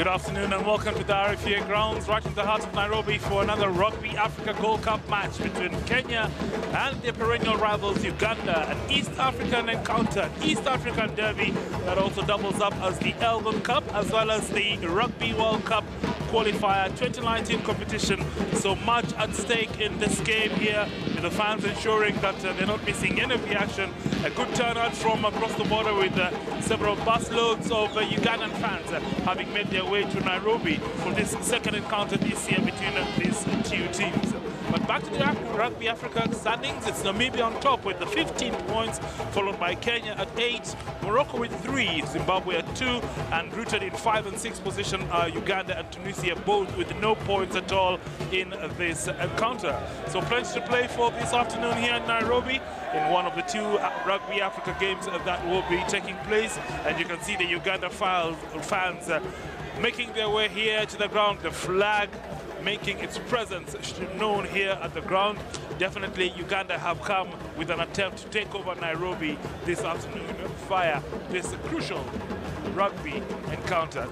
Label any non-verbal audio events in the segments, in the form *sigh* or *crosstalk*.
Good afternoon and welcome to the RFA grounds right in the heart of Nairobi for another Rugby Africa Gold Cup match between Kenya and their perennial rivals Uganda, an East African encounter, an East African derby that also doubles up as the Elgon Cup as well as the Rugby World Cup qualifier 2019 competition. So much at stake in this game here with the fans ensuring that uh, they're not missing any of the action. A good turnout from across the border with uh, several busloads of uh, Ugandan fans having made their way to Nairobi for this second encounter this year between these two teams. But back to the Rugby Africa standings, it's Namibia on top with the 15 points, followed by Kenya at 8, Morocco with 3, Zimbabwe at 2, and rooted in 5 and 6 position are Uganda and Tunisia, both with no points at all in this encounter. So plenty to play for this afternoon here in Nairobi in one of the two Rugby Africa games that will be taking place. And you can see the Uganda fans uh, making their way here to the ground, the flag making its presence known here at the ground. Definitely Uganda have come with an attempt to take over Nairobi this afternoon via this crucial rugby encounter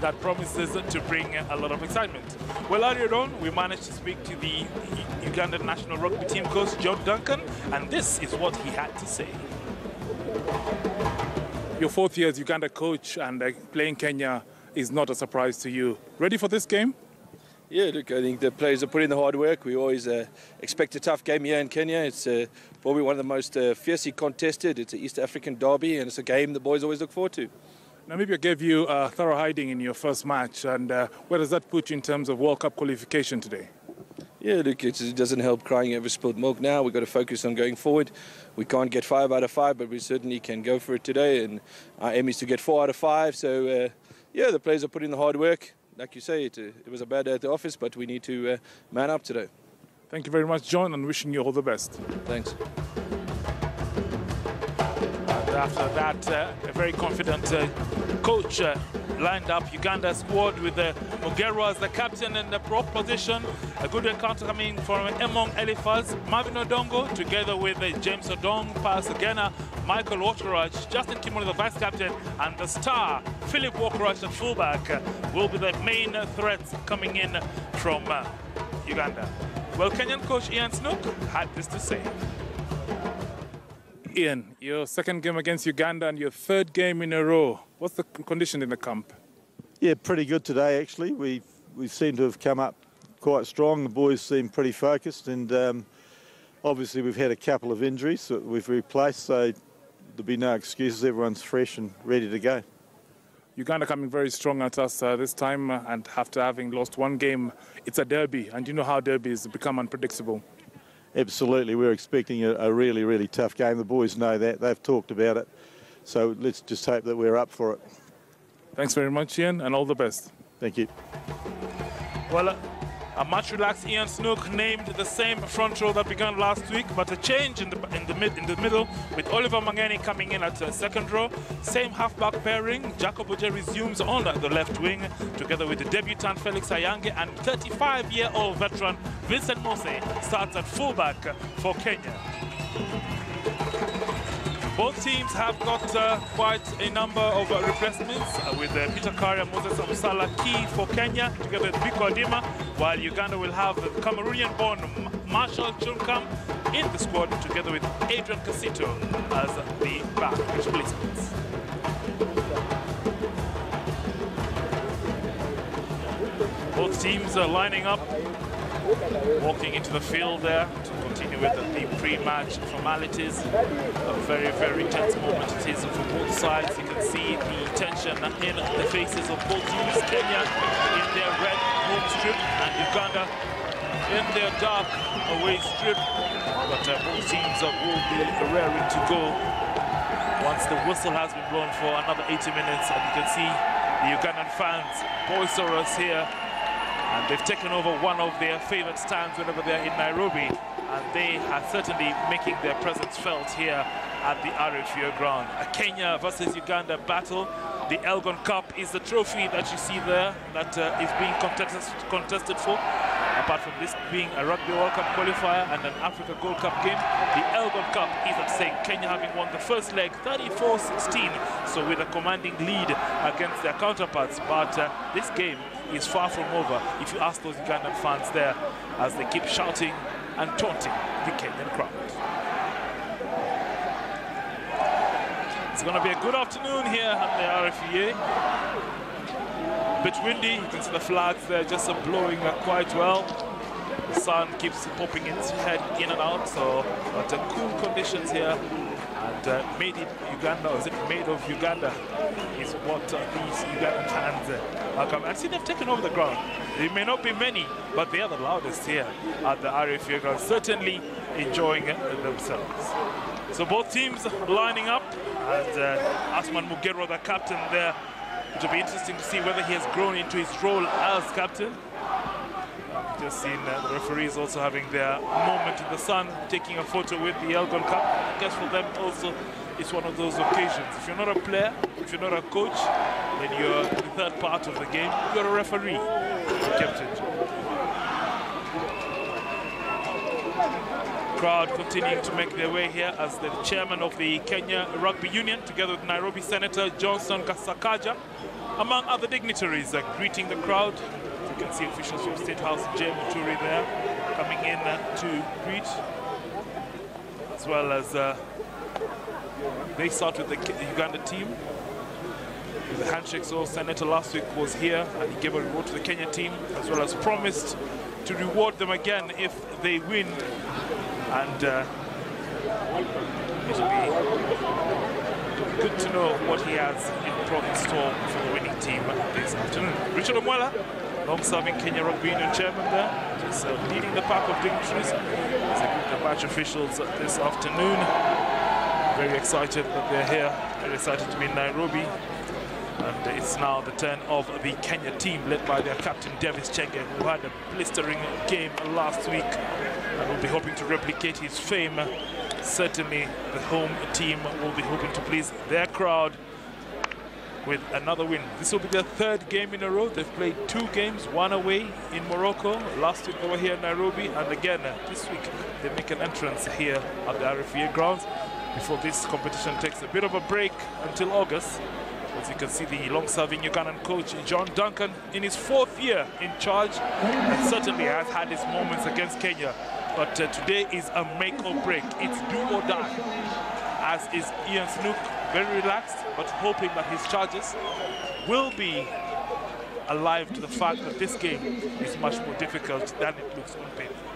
that promises to bring a lot of excitement. Well, earlier on, we managed to speak to the Ugandan national rugby team coach, John Duncan, and this is what he had to say. Your fourth year as Uganda coach and uh, playing Kenya is not a surprise to you. Ready for this game? Yeah, look, I think the players are putting in the hard work. We always uh, expect a tough game here in Kenya. It's uh, probably one of the most uh, fiercely contested. It's an East African derby, and it's a game the boys always look forward to. Namibia gave you a thorough hiding in your first match, and uh, where does that put you in terms of World Cup qualification today? Yeah, look, it doesn't help crying over spilled milk now. We've got to focus on going forward. We can't get five out of five, but we certainly can go for it today, and our aim is to get four out of five. So, uh, yeah, the players are putting in the hard work like you say, it, uh, it was a bad day at the office, but we need to uh, man up today. Thank you very much, John, and wishing you all the best. Thanks. After that, uh, a very confident uh, coach uh, lined up Uganda squad with uh, as the captain in the prop position. A good encounter coming from Emong Eliphaz, Marvin Odongo, together with uh, James Odong, Pius Ogena, Michael Wokorach, Justin Kimono, the vice captain, and the star, Philip Wokorach the fullback, uh, will be the main threats coming in from uh, Uganda. Well, Kenyan coach Ian Snook had this to say. Ian, your second game against Uganda and your third game in a row. What's the condition in the camp? Yeah, pretty good today, actually. We we seem to have come up quite strong. The boys seem pretty focused, and um, obviously we've had a couple of injuries that we've replaced, so there'll be no excuses. Everyone's fresh and ready to go. Uganda coming very strong at us uh, this time, uh, and after having lost one game, it's a derby, and you know how derbies become unpredictable. Absolutely, we're expecting a, a, really, really tough game. The boys know that. They've talked about it. So let's just hope that we're up for it. Thanks very much, Ian, and all the best. Thank you. Well, uh, a much relaxed Ian Snook named the same front row that began last week, but a change in the in the mid in the middle with Oliver Mangeni coming in at uh, second row. Same halfback pairing. Jacob Oje resumes on the left wing, together with the debutant Felix Ayange and 35-year-old veteran Vincent Mose starts at fullback for Kenya. Both teams have got uh, quite a number of uh, replacements uh, with uh, Peter Carey and Moses Amusala key for Kenya together with Biko Adima, while Uganda will have the Cameroonian-born Marshall Chunkam in the squad together with Adrian Kasito as the back replacements. Both teams are lining up, walking into the field there to continue with the pre-match formalities. A very, very tense moment it is for both sides. You can see the tension in the faces of both teams. Kenya in their red home strip and Uganda in their dark away strip. But uh, both teams will be raring to go once the whistle has been blown for another 80 minutes. And you can see the Ugandan fans boisterous here. And they've taken over one of their favorite stands whenever they're in Nairobi and they are certainly making their presence felt here at the RFA ground. A Kenya versus Uganda battle. The Elgon Cup is the trophy that you see there that uh, is being contested, contested for. Apart from this being a Rugby World Cup qualifier and an Africa Gold Cup game, the Elgon Cup is at stake. Kenya having won the first leg 34-16, so with a commanding lead against their counterparts. But uh, this game is far from over if you ask those Ugandan fans there as they keep shouting and taunting the Kenyan crowd. It's going to be a good afternoon here at the RFEA. A bit windy, you can see the flags there just blowing quite well. The sun keeps popping its head in and out, so but uh, cool conditions here. And uh, made in Uganda, or is it made of Uganda, is what uh, these Ugandan fans uh, are coming. I see they've taken over the ground. There may not be many, but they are the loudest here at the RFEA ground, certainly enjoying themselves. So both teams lining up, and uh, Asuman Mugerwa, the captain there. It'll be interesting to see whether he has grown into his role as captain. Just seen uh, the referees also having their moment in the sun, taking a photo with the Elgon Cup. I guess for them also, it's one of those occasions. If you're not a player, if you're not a coach, then you're the third part of the game. You're a referee, captain. Crowd continuing to make their way here as the chairman of the Kenya Rugby Union, together with Nairobi Senator Johnson Kasakaja, among other dignitaries, are greeting the crowd. You can see officials from State House, Jay Muturi there, coming in uh, to greet, as well as uh, they start with the Uganda team. The handshake, so Senator last week was here and he gave a reward to the Kenya team, as well as promised to reward them again if they win and uh, it'll be good to know what he has in store for the winning team this afternoon. Richard Omwela, long-serving Kenya Rugby Union chairman there, just uh, leading the pack of dignitaries. He's a group of match officials this afternoon. Very excited that they're here, very excited to be in Nairobi. And it's now the turn of the Kenya team led by their captain Davis Chenge, who had a blistering game last week and will be hoping to replicate his fame. Certainly the home team will be hoping to please their crowd with another win. This will be their third game in a row. They've played two games, one away in Morocco. Last week over here in Nairobi, and again uh, this week they make an entrance here at the RFEA grounds before this competition takes a bit of a break until August. As you can see, the long-serving Ugandan coach, John Duncan, in his fourth year in charge, and certainly has had his moments against Kenya. But uh, today is a make or break. It's do or die. As is Ian Snook, very relaxed, but hoping that his charges will be alive to the fact that this game is much more difficult than it looks on paper.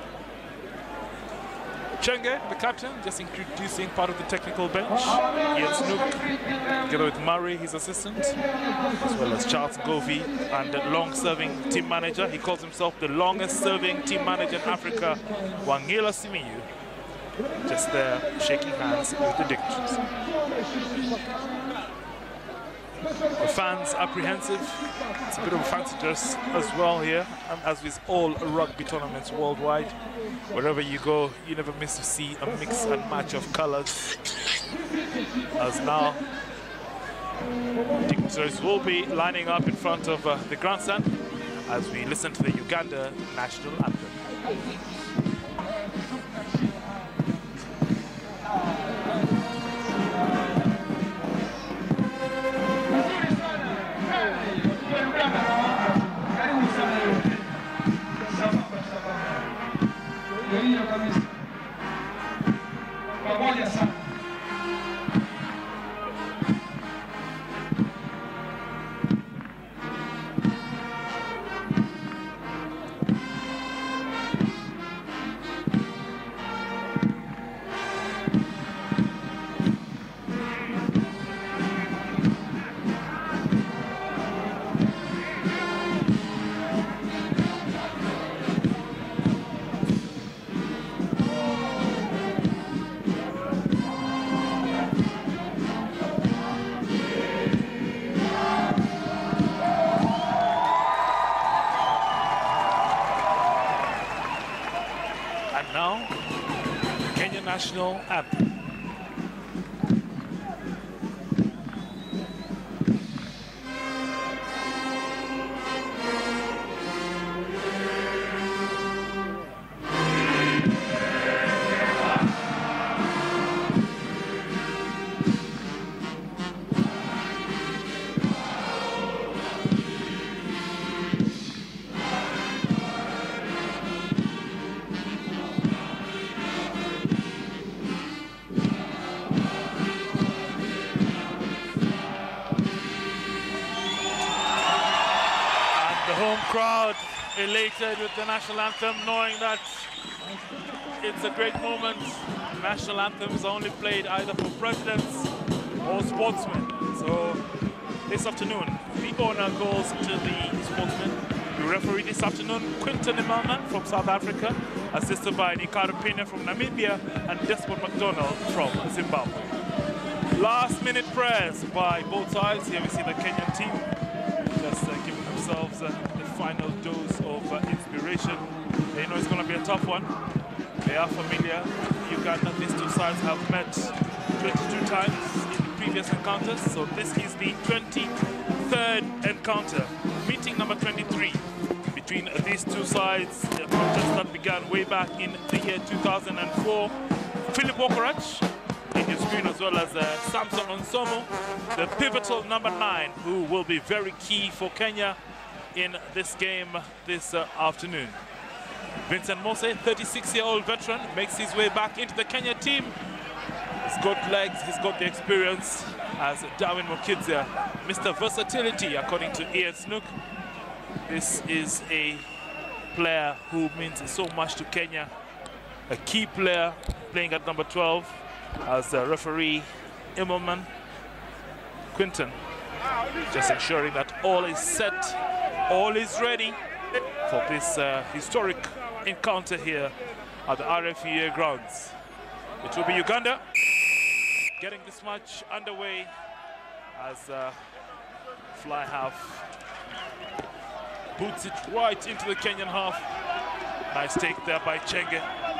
Chenge, the captain, just introducing part of the technical bench. Ian Snook, together with Murray, his assistant, as well as Charles Ngovi, and the long-serving team manager. He calls himself the longest-serving team manager in Africa, Wangila Simiyu. Just there, shaking hands with the dignitaries. The fans apprehensive. It's a bit of a fancy dress as well here, and as with all rugby tournaments worldwide. Wherever you go, you never miss to see a mix and match of colors. As now, dignitaries will be lining up in front of uh, the grandstand as we listen to the Uganda national anthem. kwa hiyo kabisa, pamoja sana. Crowd elated with the national anthem, knowing that it's a great moment. The national anthem is only played either for presidents or sportsmen. So this afternoon, the honor goes to the sportsmen. The referee this afternoon, Quinton Immelman from South Africa, assisted by Ricardo Pena from Namibia and Desmond McDonald from Zimbabwe. Last minute prayers by both sides. Here we see the Kenyan team just uh, giving themselves uh, final dose of uh, inspiration. They know it's going to be a tough one. They are familiar. Uganda, these two sides have met 22 times in previous encounters. So this is the 23rd encounter, meeting number 23 between these two sides. A contest that began way back in the year 2004. Philip Wokorach in your screen as well as uh, Samson Onsomu, the pivotal number nine, who will be very key for Kenya in this game this uh, afternoon. Vincent Mose, 36-year-old veteran, makes his way back into the Kenya team. He's got legs, he's got the experience as Darwin Mukidza, Mr. Versatility, according to Ian Snook. This is a player who means so much to Kenya. A key player playing at number 12 as the referee Immelman Quinton just ensuring that all is set, all is ready for this uh, historic encounter here at the RFUA grounds. It will be Uganda getting this match underway as uh, fly half boots it right into the Kenyan half. Nice take there by Chenge.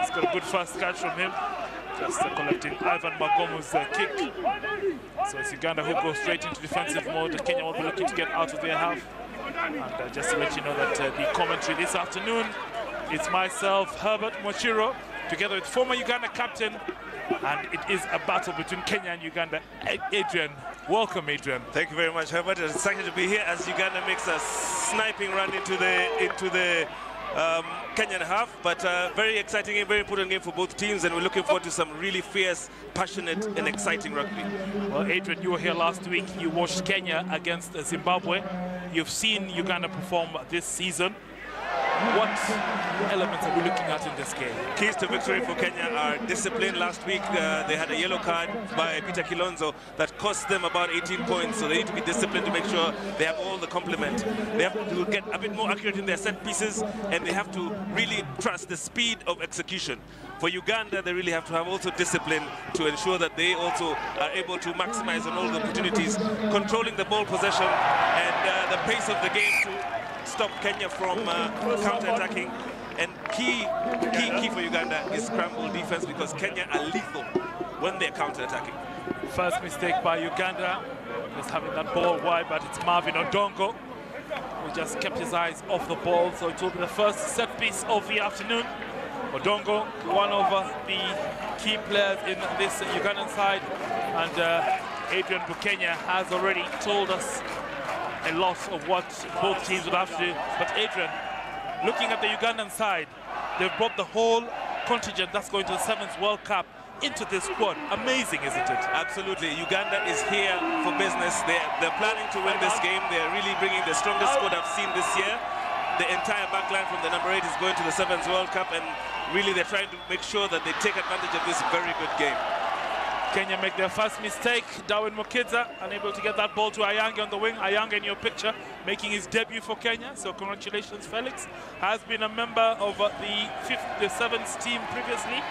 He's got a good first catch from him. Just uh, collecting Ivan Magomu's uh, kick. So it's Uganda who goes straight into defensive mode. Kenya will be looking to get out of their half. And uh, just to let you know that uh, the commentary this afternoon, it's myself, Herbert Mwachiro, together with former Uganda captain, and it is a battle between Kenya and Uganda. Adrian, welcome, Adrian. Thank you very much, Herbert. It's excited to be here as Uganda makes a sniping run into the into the um, Kenyan half, but uh, very exciting and very important game for both teams, and we're looking forward to some really fierce, passionate, and exciting rugby. Well, Adrian, you were here last week. You watched Kenya against Zimbabwe. You've seen Uganda perform this season. What elements are we looking at in this game? Keys to victory for Kenya are discipline. Last week, uh, they had a yellow card by Peter Kilonzo that cost them about 18 points, so they need to be disciplined to make sure they have all the complement. They have to get a bit more accurate in their set pieces, and they have to really trust the speed of execution. For Uganda, they really have to have also discipline to ensure that they also are able to maximize on all the opportunities, controlling the ball possession and uh, the pace of the game to stop Kenya from uh, counter-attacking. And key, key, key for Uganda is scramble defense because Kenya are lethal when they're counter-attacking. First mistake by Uganda, just having that ball wide, but it's Marvin Odongo who just kept his eyes off the ball. So it will be the first set piece of the afternoon. Odongo, one of the key players in this Ugandan side, and uh, Adrian Bukenya has already told us a lot of what both teams would have to do. But Adrian, looking at the Ugandan side, they've brought the whole contingent that's going to the Sevens World Cup into this squad. Amazing, isn't it? Absolutely. Uganda is here for business. They're, they're planning to win this game. They're really bringing the strongest squad I've seen this year. The entire backline from the number eight is going to the Sevens World Cup, and really they're trying to make sure that they take advantage of this very good game. Kenya make their first mistake. Darwin Mukidza unable to get that ball to Ayange on the wing. Ayange in your picture making his debut for Kenya. So congratulations, Felix. Has been a member of uh, the fifth, the seventh team previously,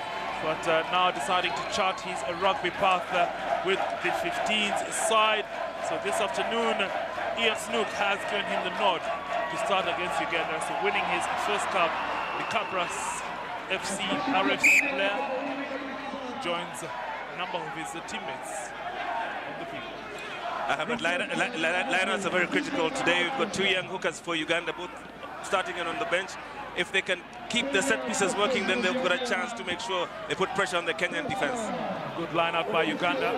but uh, now deciding to chart his uh, rugby path uh, with the 15s side. So this afternoon, Ian Snook has given him the nod to start against Uganda. So winning his first cup, the Kabras FC RFC player joins a number of his teammates on the field. Uh, but lineups are very critical today. We've got two young hookers for Uganda, both starting and on the bench. If they can keep the set pieces working, then they've got a chance to make sure they put pressure on the Kenyan defense. Good lineup by Uganda.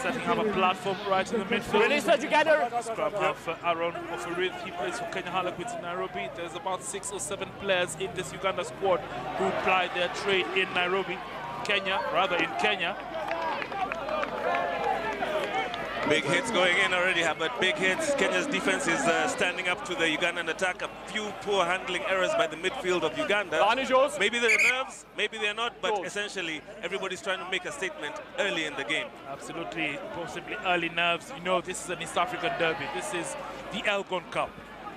setting up a platform right in the midfield. Release it together. Scrum half uh, Aaron Oferith. He plays for Kenya Harlequins in Nairobi. There's about six or seven players in this Uganda squad who ply their trade in Nairobi, Kenya, rather in Kenya. Big hits going in already, but big hits. Kenya's defense is uh, standing up to the Ugandan attack. A few poor handling errors by the midfield of Uganda. Maybe they're nerves, maybe they're not, but essentially everybody's trying to make a statement early in the game. Absolutely, possibly early nerves. You know, this is an East African derby. This is the Elgon Cup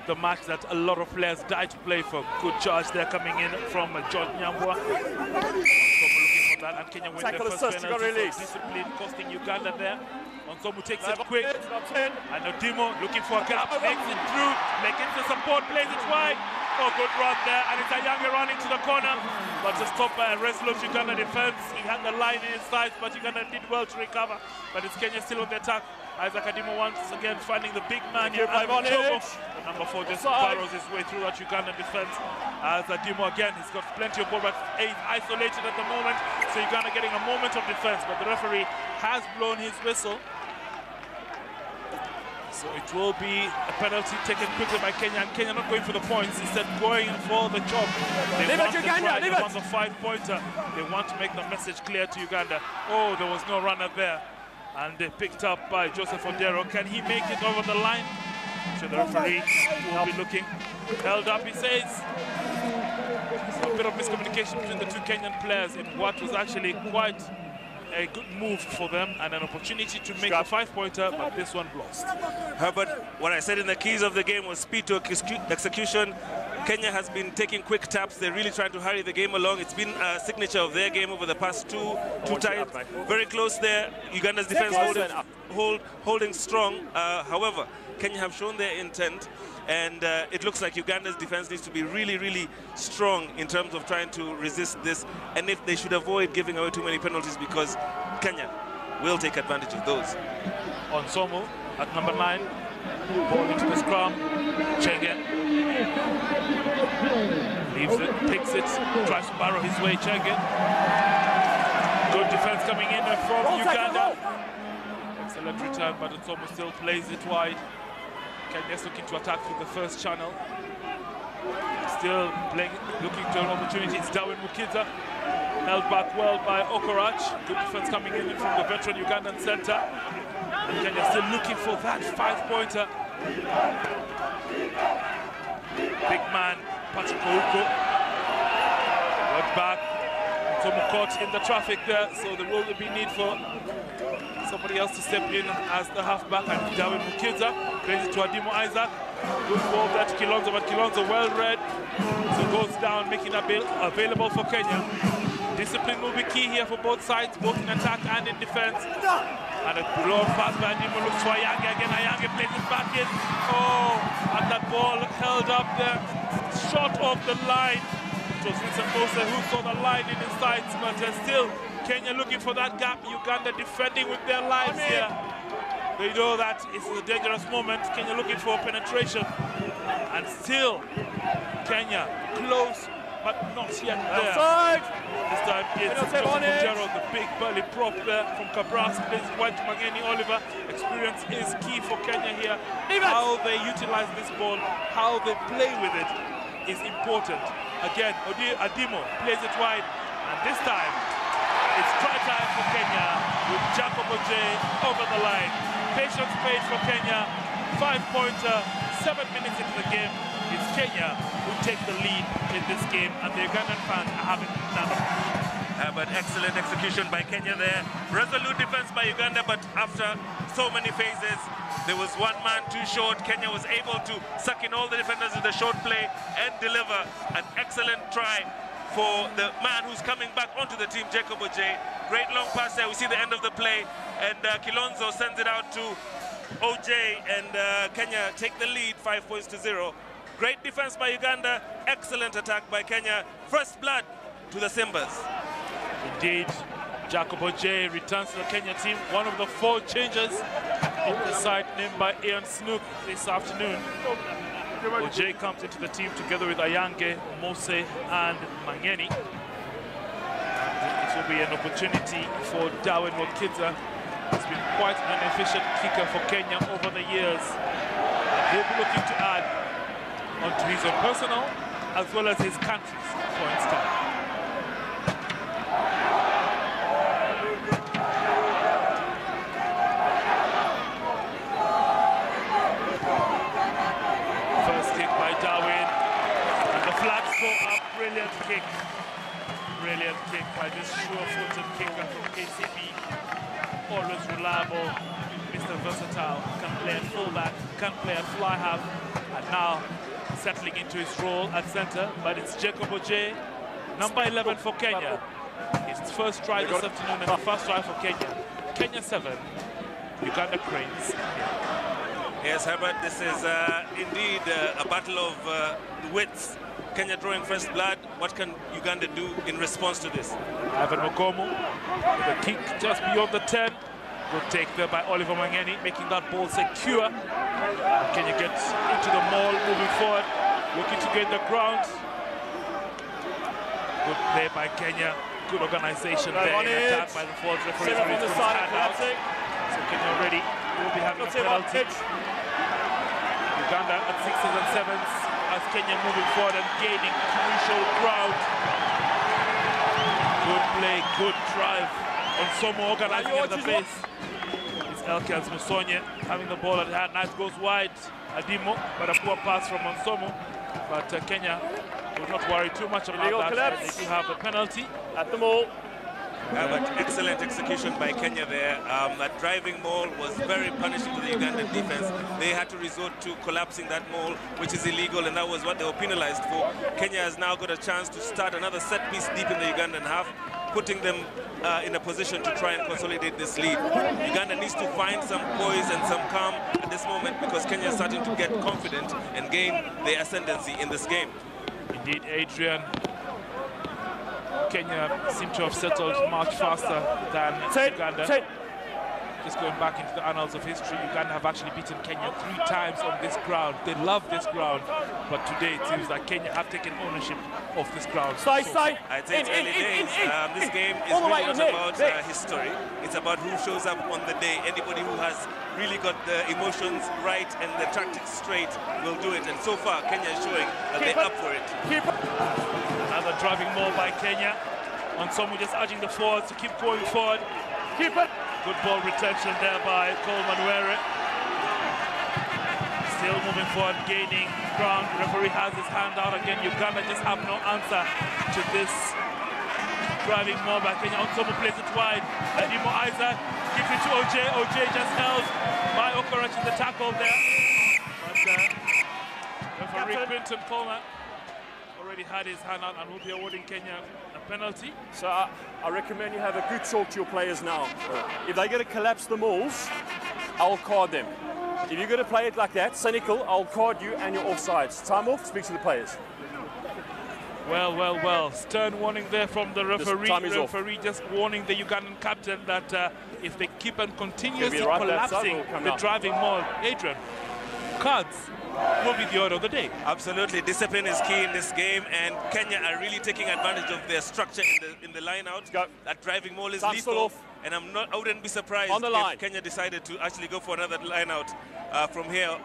the match that a lot of players die to play for. Good charge there coming in from uh, George Nyambwa. looking for that, and Kenya win Tackle their first penalty. So discipline costing Uganda there. Onsomu takes it quick. And Adimo looking for a gap, makes it through, making the support, plays it wide. Oh, good run there, and it's a younger running to the corner, but to stop by a resolute Uganda defense. He had the line in his sights, but Uganda did well to recover. But it's Kenya still on the attack. Isaac Adimo once again finding the big man here. Ivan Chobo. Number four just barrels his way through that Ugandan defense. As Adimo again, he's got plenty of ball, but he's isolated at the moment. So Uganda getting a moment of defense, but the referee has blown his whistle. So it will be a penalty taken quickly by Kenya, and Kenya not going for the points, instead going for the job. They Leave want it, Uganda, try, leave they it. want the five-pointer. They want to make the message clear to Uganda. Oh, there was no runner there. And they picked up by Joseph Odero. Can he make it over the line? So the referee will be looking. Held up, he says. A bit of miscommunication between the two Kenyan players in what was actually quite a good move for them and an opportunity to make a five-pointer, but this one lost. Herbert, what I said in the keys of the game was speed to execution. Kenya has been taking quick taps. They're really trying to hurry the game along. It's been a signature of their game over the past two two times. Very close there. Uganda's defense holding, hold, holding strong. Uh, however, Kenya have shown their intent, and uh, it looks like Uganda's defense needs to be really, really strong in terms of trying to resist this. And if they should avoid giving away too many penalties, because Kenya will take advantage of those. on Somo at number nine. Ball into the scrum. Chenge leaves it, picks it, tries to barrow his way. Chenge. Good defense coming in from Uganda. Excellent return, but Nsomo still plays it wide. Kenya's looking to attack through the first channel. Still playing, looking to an opportunity. It's Darwin Mukidza. Held back well by Okorach. Good defense coming in from the veteran Ugandan center. And Kenya still looking for that five-pointer. Big man, Patrick Ouko. Got back. Tomu caught in the traffic there, so there will be need for somebody else to step in as the halfback. And Darwin Mukidza plays to Adimo Isaac. Good ball there to Kilonzo, but Kilonzo well read. So goes down, making that bill available for Kenya. Discipline will be key here for both sides, both in attack and in defense. And a long pass by Adimo looks for Ayange again. Ayange plays it back in. Oh, and that ball held up there, short of the line. It was Vincent Mose who saw the line in his sights, but still Kenya looking for that gap. Uganda defending with their lives here. They know that it's a dangerous moment. Kenya looking for penetration. And still, Kenya close, but not yet there. Offside. This time it's Joseph on the big burly prop there from Kabras, plays to Mangeni Oliver. Experience is key for Kenya here. It. How they utilize this ball, how they play with it is important. Again, Odi Adimo plays it wide, and this time it's try time for Kenya with Jacob Oje over the line. Patience paid for Kenya. Five pointer, seven minutes into the game. It's Kenya who take the lead in this game, and the Ugandan fans are having none. Uh, but excellent execution by Kenya there. Resolute defense by Uganda, but after so many phases, there was one man too short. Kenya was able to suck in all the defenders with the short play and deliver an excellent try for the man who's coming back onto the team, Jacob Oje. Great long pass there. We see the end of the play, and uh, Kilonzo sends it out to OJ, and uh, Kenya take the lead, five points to zero. Great defense by Uganda, excellent attack by Kenya. First blood to the Simbas. Indeed, Jacob Oje returns to the Kenya team, one of the four changes in the side named by Ian Snook this afternoon. Oje comes into the team together with Ayange, Mose, and Mangeni. And it will be an opportunity for Darwin Wakidza. He's been quite an efficient kicker for Kenya over the years. And he'll be looking to add onto his own personal as well as his country's points tally. By this sure-footed kicker from KCB. Always reliable, Mr. Versatile. Can play at fullback, can play at fly half, and now settling into his role at centre. But it's Jacob Ojei, number 11 for Kenya. His first try this afternoon and the first try for Kenya. Kenya 7, Uganda Cranes. Yes, Herbert, this is uh, indeed uh, a battle of uh, wits. Kenya drawing first blood. What can Uganda do in response to this? Ivan Magomu with a kick just beyond the 10. Good take there by Oliver Mangeni, making that ball secure. Kenya gets into the maul, moving forward, looking to gain the ground. Good play by Kenya. Good organization Go there on in attack by the fourth referee. Seven on the side, out. collapsing. So Kenya already will be having a Not him penalty. Uganda at sixes and sevens as Kenya moving forward and gaining crucial ground. Good play, good drive. On Somo organizing at the base. It's Elkans Musonye having the ball at hand. Nice goes wide. Adimo, but a poor pass from Onsomo. But uh, Kenya will not worry too much about Illegal that. collapse. They do have a penalty. At the maul. Uh, but excellent execution by Kenya there. Um, that driving maul was very punishing to the Ugandan defense. They had to resort to collapsing that maul, which is illegal, and that was what they were penalized for. Kenya has now got a chance to start another set piece deep in the Ugandan half, putting them uh, in a position to try and consolidate this lead. Uganda needs to find some poise and some calm at this moment because Kenya is starting to get confident and gain the ascendancy in this game. Indeed, Adrian. Kenya seem to have settled much faster than Uganda. Ten. Just going back into the annals of history, Uganda have actually beaten Kenya three times on this ground. They love this ground, but today it seems like Kenya have taken ownership of this ground. Stay, So- stay. I'd say it's In, early in, in, days. in, in. Um, this game is All the way really in not there. about There. uh, history. It's about who shows up on the day. Anybody who has really got the emotions right and the tactics straight will do it. And so far, Kenya is showing that Keep they're it. up for it. Keep it. Another driving ball by Kenya. On someone just urging the forwards to keep going forward. Keep it. Good ball retention there by Coleman Were. Still moving forward, gaining ground. Referee has his hand out again. Uganda just have no answer to this driving more by Kenya. Onsomo plays it wide. Adimo Isaac gives it to OJ. OJ just held by Okorach in the tackle there. But uh, referee. Quinton Coleman already had his hand out and will be awarding Kenya penalty. So I, I recommend you have a good talk to your players now. If they're going to collapse the mauls, I'll card them. If you're going to play it like that, cynical, I'll card you and your offsides. Time off, speak to the players. Well, well, well. Stern warning there from the referee. time is off. referee just warning the Ugandan captain that uh, if they keep on continuously right collapsing the driving maul, Adrian, cards will be the order of the day. Absolutely, discipline is key in this game, and Kenya are really taking advantage of their structure in the in the line out. That driving maul is lethal, and I'm not. I wouldn't be surprised On the if line. Kenya decided to actually go for another line out uh, from here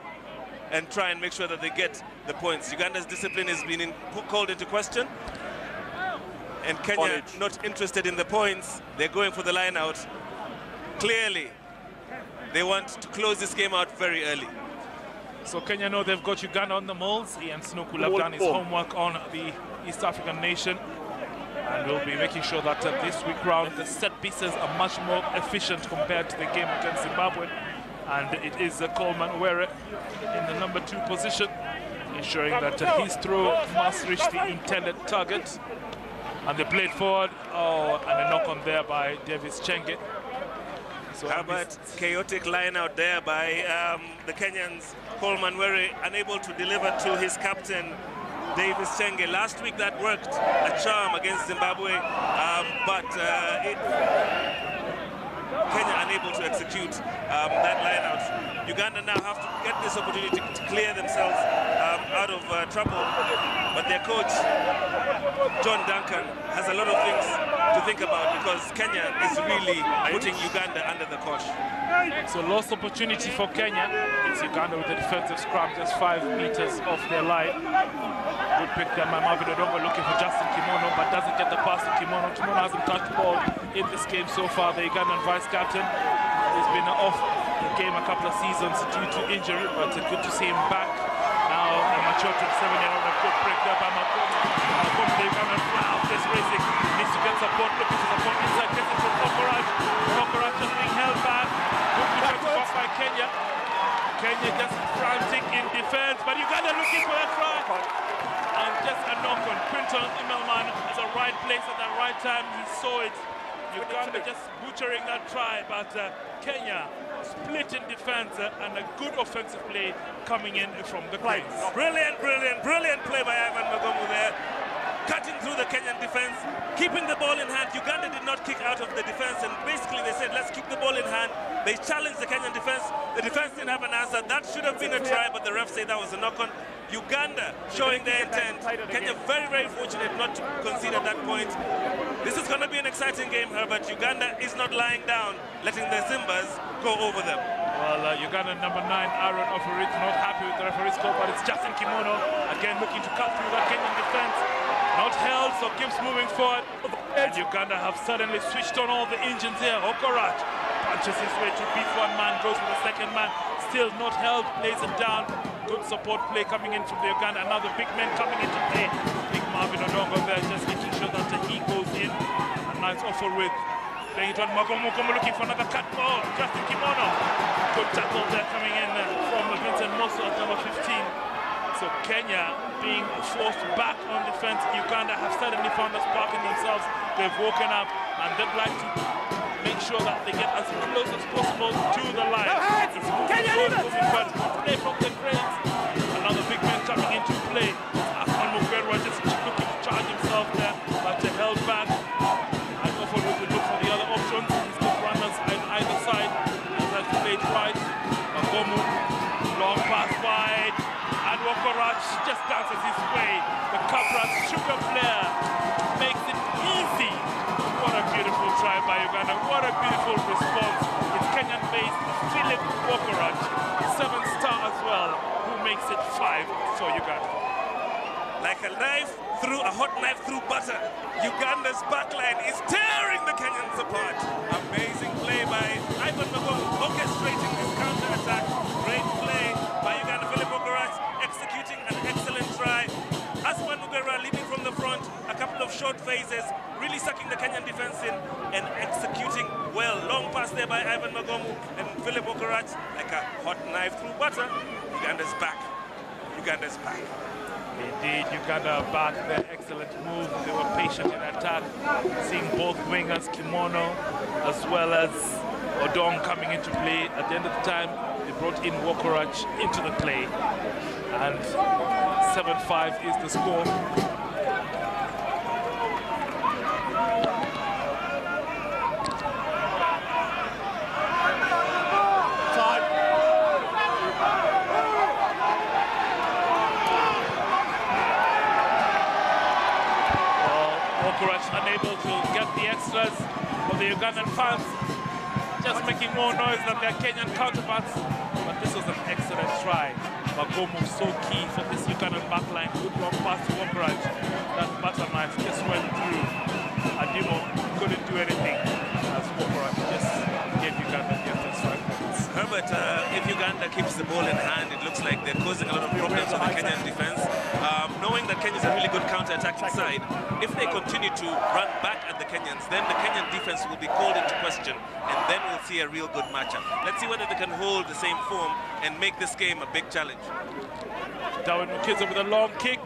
and try and make sure that they get the points. Uganda's discipline has been in, called into question, and Kenya not interested in the points. They're going for the line out. Clearly, they want to close this game out very early. So Kenya know they've got Uganda on the moles. Ian Snook will have done his homework on the East African nation. And we'll be making sure that uh, this week round the set pieces are much more efficient compared to the game against Zimbabwe. And it is uh, Coleman Were in the number two position, ensuring that uh, his throw must reach the intended target. And they played forward. Oh, and a knock on there by Davis Chenge. So How about chaotic line out there by um, the Kenyans? Coleman Were unable to deliver to his captain, Davis Chenge. Last week that worked, a charm against Zimbabwe, um, but uh, it, Kenya unable to execute um, that line out. Uganda now have to get this opportunity to clear themselves out of uh, trouble, but their coach, John Duncan, has a lot of things to think about because Kenya is really putting Uganda under the cosh. So lost opportunity for Kenya. It's Uganda with a defensive scrum just five meters off their line. Good pick there by Marvin Odongo looking for Justin Kimono, but doesn't get the pass to Kimono. Kimono hasn't touched the ball in this game so far. The Ugandan vice captain has been off the game a couple of seasons due to injury, but it's good to see him back. Now a short 27 year old. A good break there by Magomu. Magomu, the Ugandan fly out this racing. Needs to get support, looking for support inside, gets it from Okoraj. Okoraj just being held back. Good defense off by Kenya. Kenya just frantic in defense, but Uganda looking for that try. And just a knock on Quinton Immelman at the right place at the right time. He saw it. Uganda just butchering that try, but uh, Kenya split in defense uh, and a good offensive play coming in from the Cranes. Brilliant, brilliant, brilliant play by Ivan Magomu there. Cutting through the Kenyan defense, keeping the ball in hand. Uganda did not kick out of the defense, and basically they said, let's keep the ball in hand. They challenged the Kenyan defense. The defense didn't have an answer. That should have been a try, but the ref said that was a knock on. Uganda showing their intent. Kenya very, very fortunate not to concede at that point. This is going to be an exciting game, Herbert. Uganda is not lying down, letting the Simbas go over them. Well, uh, Uganda number nine, Aaron Offerit, not happy with the referee's call, but it's Justin Kimono, again looking to cut through that Kenyan defense. Held, so keeps moving forward. And Uganda have suddenly switched on all the engines here. Okoraj punches his way to beat one man, goes for the second man. Still not held, lays it down. Good support play coming in from the Uganda. Another big man coming into play. Big Marvin Odongo there, just making sure that he goes in. A nice offer with playing it on Magomu looking for another cut ball. Justin Kimono. Good tackle there coming in uh, from Vincent Mose at number 15. So Kenya being forced back on defense. Uganda have suddenly found a spark in themselves. They've woken up and they'd like to make sure that they get as close as possible to the line. It's Kenya. Play from the Cranes. Another big man coming into play. Uganda. What a beautiful response. It's Kenyan-based Philip Wokorach, seven star as well, who makes it five for Uganda. Like a knife through a hot knife through butter. Uganda's backline is tearing the Kenyans apart. Amazing play by Ivan Magomu orchestrating this counter attack. Great short phases, really sucking the Kenyan defense in and executing well. Long pass there by Ivan Magomu and Philip Okoraj like a hot knife through butter. Uganda's back. Uganda's back. Indeed, Uganda back their excellent move. They were patient in attack, seeing both wingers, Kimono, as well as Odong coming into play. At the end of the time, they brought in Wokorach into the play. And 7-5 is the score. Wokorach unable to get the extras for the Ugandan fans, just making more noise than their Kenyan counterparts. But this was an excellent try. Magomu so key for this Ugandan backline. Good long pass to Wokorach. That butter knife just went through. Adimo couldn't do anything Herbert, uh, if Uganda keeps the ball in hand, it looks like they're causing a lot of problems for the Kenyan defense. Um, knowing that Kenya's a really good counter-attacking side, if they continue to run back at the Kenyans, then the Kenyan defense will be called into question, and then we'll see a real good matchup. Let's see whether they can hold the same form and make this game a big challenge. Darwin Mukidza with a long kick.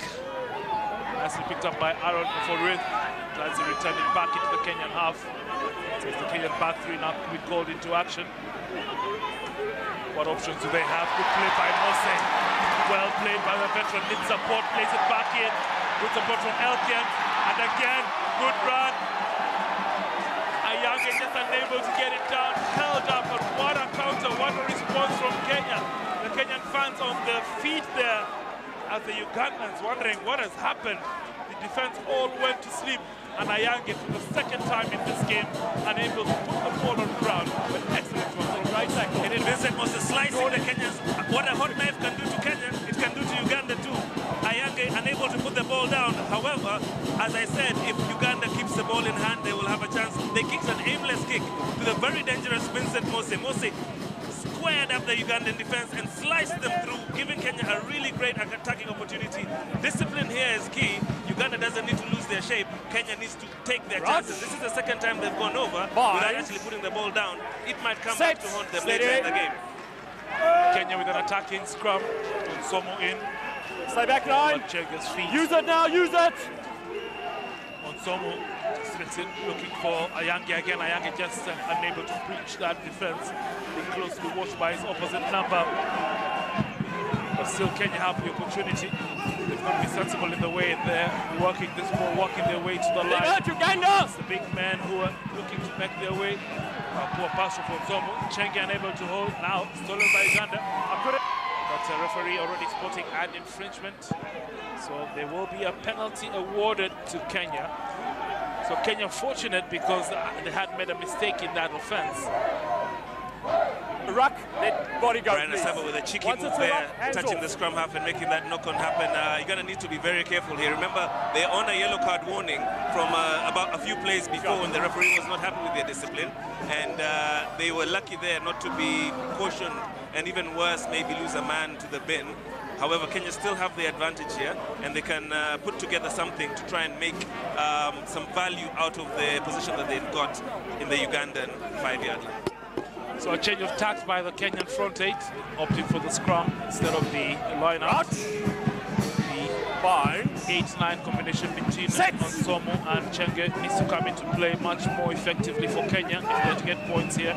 Nicely picked up by Aaron Forith. Return it back into the Kenyan half. It's the Kenyan back three now be called into action. What options do they have? Good play by Mose. Well played by the veteran. Needs support, plays it back in. Good support from Elkian. And again, good run. Ayange just unable to get it down. Held up, but what a counter, what a response from Kenya. The Kenyan fans on their feet there as the Ugandans wondering what has happened. The defense all went to sleep. And Ayange for the second time in this game unable to put the ball on the ground. Right tackle. And Vincent was slicing the Kenyans. What a hot knife can do to Kenya, it can do to Uganda too. Ayange unable to put the ball down. However, as I said, if Uganda keeps the ball in hand, they will have a chance. They kicked an aimless kick to the very dangerous Vincent Mose. Mose squared up the Ugandan defense and sliced them through, giving Kenya a really great attacking opportunity. Discipline here is key. Uganda doesn't need to lose their shape. Kenya needs to take their chances. This is the second time they've gone over Five. without actually putting the ball down. It might come Set. back to haunt them later in the game. Kenya with an attacking scrum. Onsomu in. Stay back nine. Chenge's feet. Use it now, use it. Onsomu looking for Ayange again. Ayange just uh, unable to breach that defense. Being closely watched by his opposite number. But still Kenya have the opportunity. They've got to be sensible in the way they're working this ball, working their way to the line. Uganda. The big men who are looking to make their way. Uh, poor pass from Onsomu. Chenge unable to hold. Now stolen by Uganda. But a referee already spotting an infringement. So there will be a penalty awarded to Kenya. So Kenya fortunate because uh, they had made a mistake in that offense. Ruck, let body go, Brian please. Asaba with a cheeky Once move there, ruck, touching off. the scrum half and making that knock-on happen. Uh, you're going to need to be very careful here. Remember, they're on a yellow card warning from uh, about a few plays before when the referee was not happy with their discipline. And uh, they were lucky there not to be cautioned and even worse, maybe lose a man to the bin. However, Kenya still have the advantage here, and they can uh, put together something to try and make um, some value out of the position that they've got in the Ugandan five-yard line. So a change of tack by the Kenyan front eight, opting for the scrum instead of the line out. The Five. 8-9 combination between Six. Onsomu and Chenge needs to come into play much more effectively for Kenya if they're to get points here.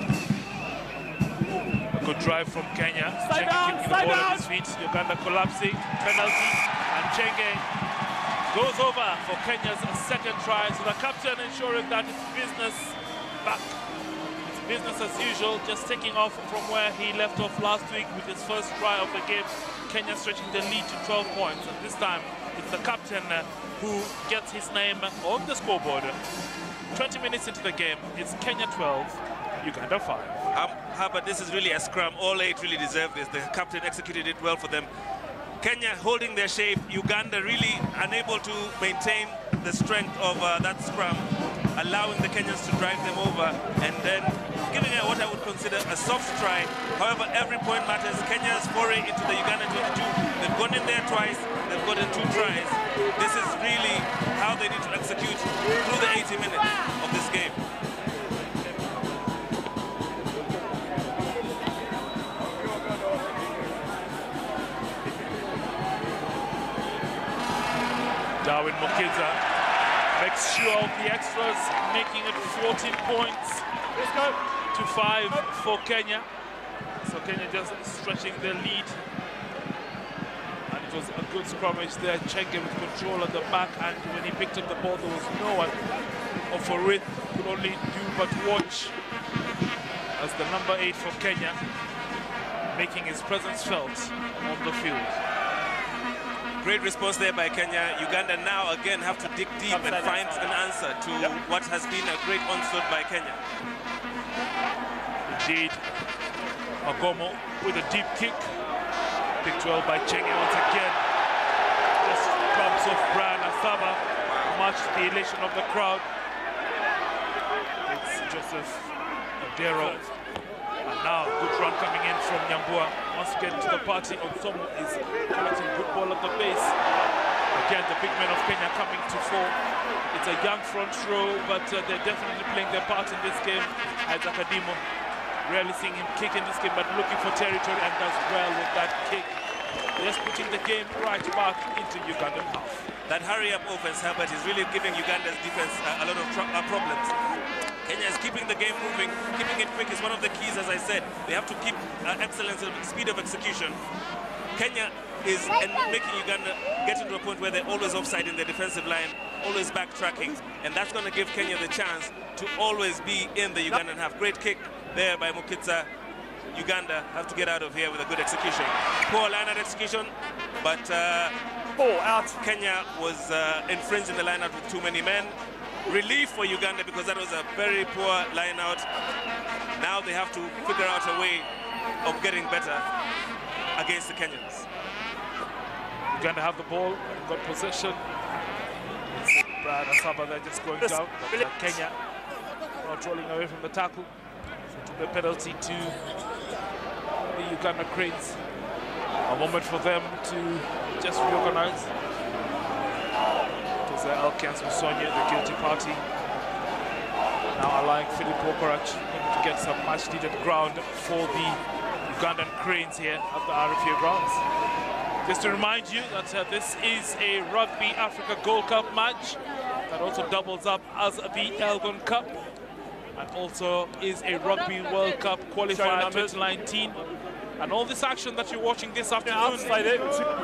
Good drive from Kenya. Chenge down, kicking the ball down. at his feet. Uganda collapsing. Penalty. And Chenge goes over for Kenya's second try. So the captain ensuring that it's business back. It's business as usual, just taking off from where he left off last week with his first try of the game. Kenya stretching the lead to 12 points. And this time, it's the captain uh, who gets his name on the scoreboard. 20 minutes into the game, it's Kenya 12, Uganda 5. Um, this is really a scrum. All eight really deserve this. The captain executed it well for them. Kenya holding their shape. Uganda really unable to maintain the strength of uh, that scrum, allowing the Kenyans to drive them over and then giving it what I would consider a soft try. However, every point matters. Kenya's foray into the Uganda 22. They've gone in there twice. They've gotten two tries. This is really how they need to execute through the 80 minutes of this game. Darwin Mukidza makes sure of the extras, making it 14 points Let's go. to 5 for Kenya. So Kenya just stretching their lead. And it was a good scrummage there. Chenge with control at the back, and when he picked up the ball, there was no one of a width could only do but watch as the number eight for Kenya making his presence felt on the field. Great response there by Kenya. Uganda now again have to dig deep and find an answer to what has been a great onslaught by Kenya. Indeed, Magomu with a deep kick. Picked well by Chenge once again. Just bumps off Brian Asaba, much the elation of the crowd. It's Joseph Odero. And now, good run coming in from Nyambua. Once again to the party, Onsomu is collecting good ball at the base. Again, the big men of Kenya coming to fore. It's a young front row, but uh, they're definitely playing their part in this game. Isaac Adimo, rarely seeing him kick in this game, but looking for territory and does well with that kick. Just putting the game right back into Ugandan half. That hurry-up offense, Herbert, is really giving Uganda's defense uh, a lot of uh, problems. Kenya is keeping the game moving, keeping it quick is one of the keys, as I said. They have to keep uh, excellence and speed of execution. Kenya is and making Uganda get into a point where they're always offside in their defensive line, always backtracking, and that's going to give Kenya the chance to always be in the Ugandan half. Great kick there by Mukidza. Uganda have to get out of here with a good execution. Poor line out execution, but uh, Ball out. Kenya was uh, infringing the lineout with too many men. Relief for Uganda because that was a very poor lineout. Now they have to figure out a way of getting better against the Kenyans. Uganda have the ball, got possession. It's Brian Asaba there just going down. But, uh, Kenya not rolling away from the tackle. So to the penalty to the Uganda Cranes. A moment for them to just reorganize. Was uh, Elkans Musonye, the guilty party. Now allowing Philip Wokorach to get some much needed ground for the Ugandan Cranes here at the RFA grounds. Just to remind you that uh, this is a Rugby Africa Gold Cup match that also doubles up as the Elgon Cup and also is a Rugby World Cup qualifier 2019. And all this action that you're watching this afternoon,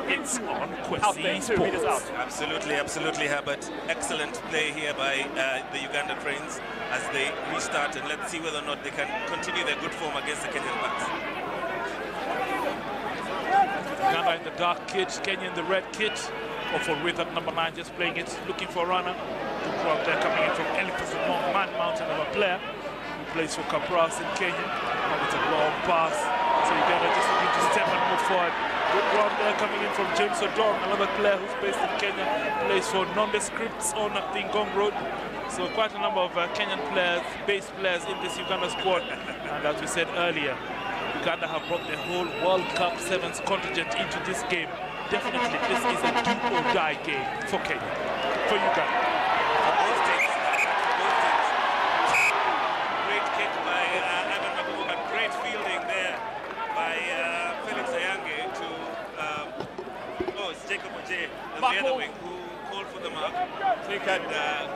it's on Kwese Sports. Absolutely, absolutely, Herbert. Excellent play here by uh, the Uganda Cranes as they restart, and let's see whether or not they can continue their good form against the Kenyan backs. Uganda in the dark kit, Kenya in the red kit. Or with at number nine, just playing it, looking for a runner. Out there coming in from Elephants Man Mountain of a player who plays for Kabras in Kenya. And it's a long pass. Uganda just looking to step and move forward. Good run there coming in from James Odom, another player who's based in Kenya, plays for Nondescripts on the Ngong Road. So quite a number of uh, Kenyan players, base players in this Uganda squad. And as we said earlier, Uganda have brought the whole World Cup Sevens contingent into this game definitely this is a do or die game for Kenya, for Uganda. Both teams. Both teams. Great kick by uh, Ivan Magomu, but great fielding there by uh, Felix Ayange to, um, oh, it's Jacob Ojee, the other wing, who called for the mark. And uh,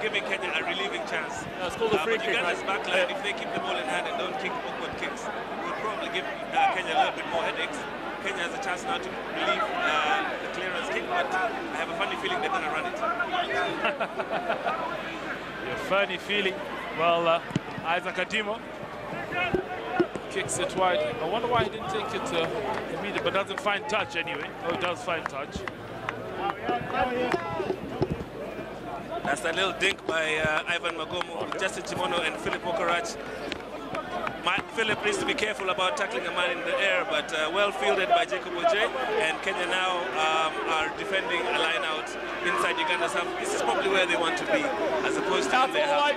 giving Kenya a relieving chance. No, it's called a uh, free but kick. Uganda's right? backline, if they keep the ball in hand and don't kick awkward kicks, will probably give uh, Kenya a little bit more headaches. Kenya has a chance now to relieve uh, the clearance kick, but I have a funny feeling they're going to run it. *laughs* A funny feeling. Well, uh, Isaac Adimo kicks it wide. I wonder why he didn't take it uh, immediately, but doesn't find touch anyway. Oh, does find touch. That's a little dink by uh, Ivan Magomu, Justin Kimono, and Philip Wokorach. My, Philip needs to be careful about tackling a man in the air, but uh, well fielded by Jacob Ojee. And Kenya now um, are defending a line out inside Uganda's half. This is probably where they want to be, as opposed to in their half.